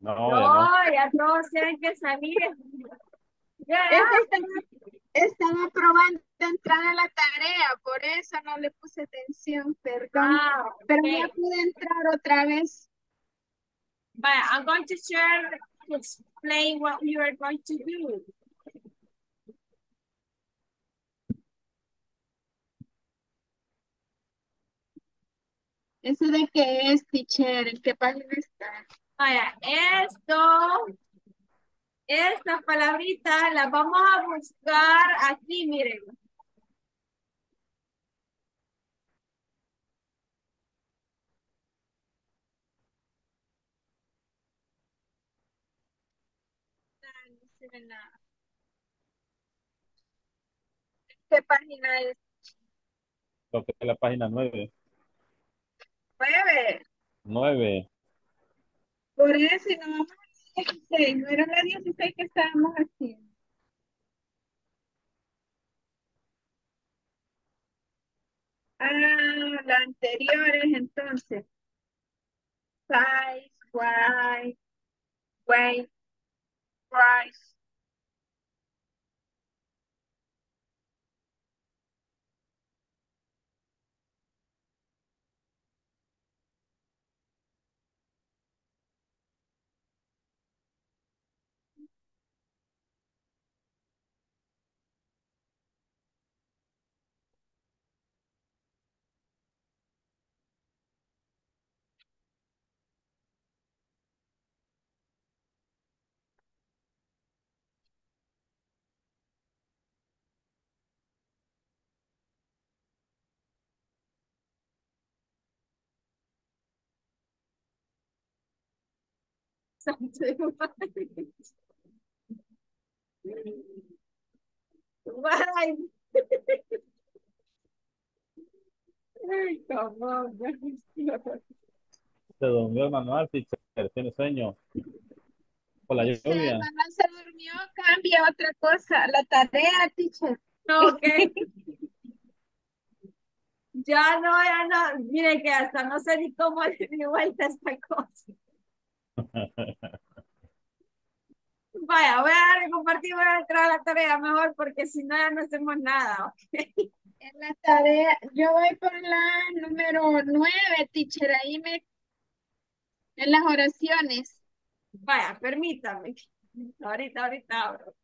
No, No, ya no. ya todos tienen que salir. Ya, Es que estaba, estaba probando entrar a la tarea, por eso no le puse atención, perdón. Ah, Pero okay. ya pude entrar otra vez. But I'm going to share to explain what you are going to do. ¿Eso de qué es, teacher? ¿En qué página está? Vaya, esto, esta palabrita la vamos a buscar aquí, miren. No se ve nada. ¿Qué página es? Creo que es la página 9. Nueve. 9. Por eso, y no vamos a la 16. No era la 16 que estábamos haciendo. Ah, la anterior es entonces. size, why, weight, price. Why? Ay, come on. Se durmió el manual, teacher. Tiene sueño. Por la Si el lluvia. manual se durmió, cambia otra cosa. La tarea, teacher. Ok. Ya no, ya no. Miren que hasta no sé ni cómo le di vuelta a esta cosa. Vaya, voy a dar compartir, voy a entrar a la tarea mejor porque si no ya no hacemos nada. ¿ok? En la tarea, yo voy por la número nueve, teacher. Ahí me, en las oraciones. Vaya, permítame. Ahorita, ahorita abro.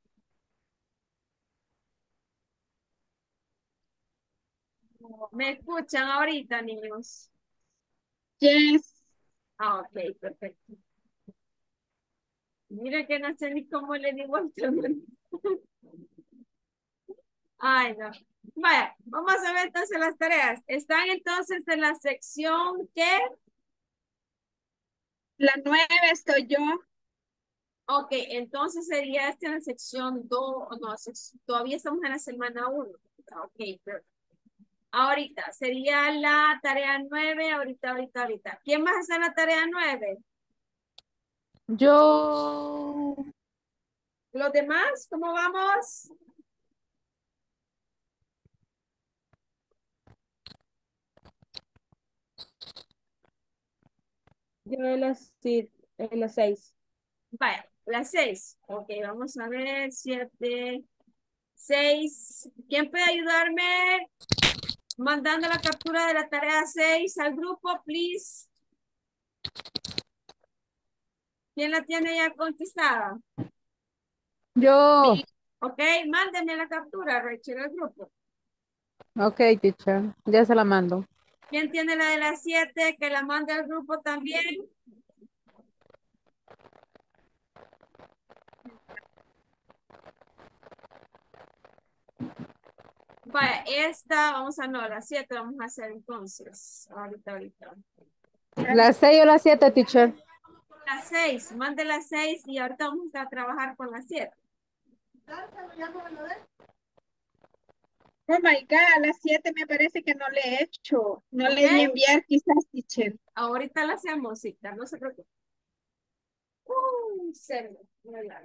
¿Me escuchan ahorita, niños? Yes. Ah, ok, perfecto. Mira que no sé ni cómo le digo a usted. Ay, no. Vaya, vamos a ver entonces las tareas. Están entonces en la sección que, La nueve estoy yo. ok, entonces sería esta en la sección 2, no, todavía estamos en la semana 1. Ok, perfecto. Ahorita sería la tarea 9, ahorita, ahorita, ahorita. ¿Quién más está en la tarea 9? Yo, ¿Los demás? ¿Cómo vamos? Yo en las, sí, en las seis. Vaya, las 6. Ok, vamos a ver, 7, 6. ¿Quién puede ayudarme mandando la captura de la tarea 6 al grupo, please? ¿Quién la tiene ya contestada? yo. Ok, mándenme la captura, Rachel, al grupo. Ok, teacher. Ya se la mando. ¿Quién tiene la de las 7 que la mande al grupo también? Vaya, esta, vamos a no, la 7 vamos a hacer entonces. Ahorita, ahorita. ¿Las seis o las siete, teacher? La 6, mande la 6 y ahorita vamos a trabajar con la 7. Oh my God, a las siete me parece que no le he hecho. No le di Ok. enviar quizás, teacher. Ahorita la hacemos, Cita, no se preocupe. Uh, se me fue la.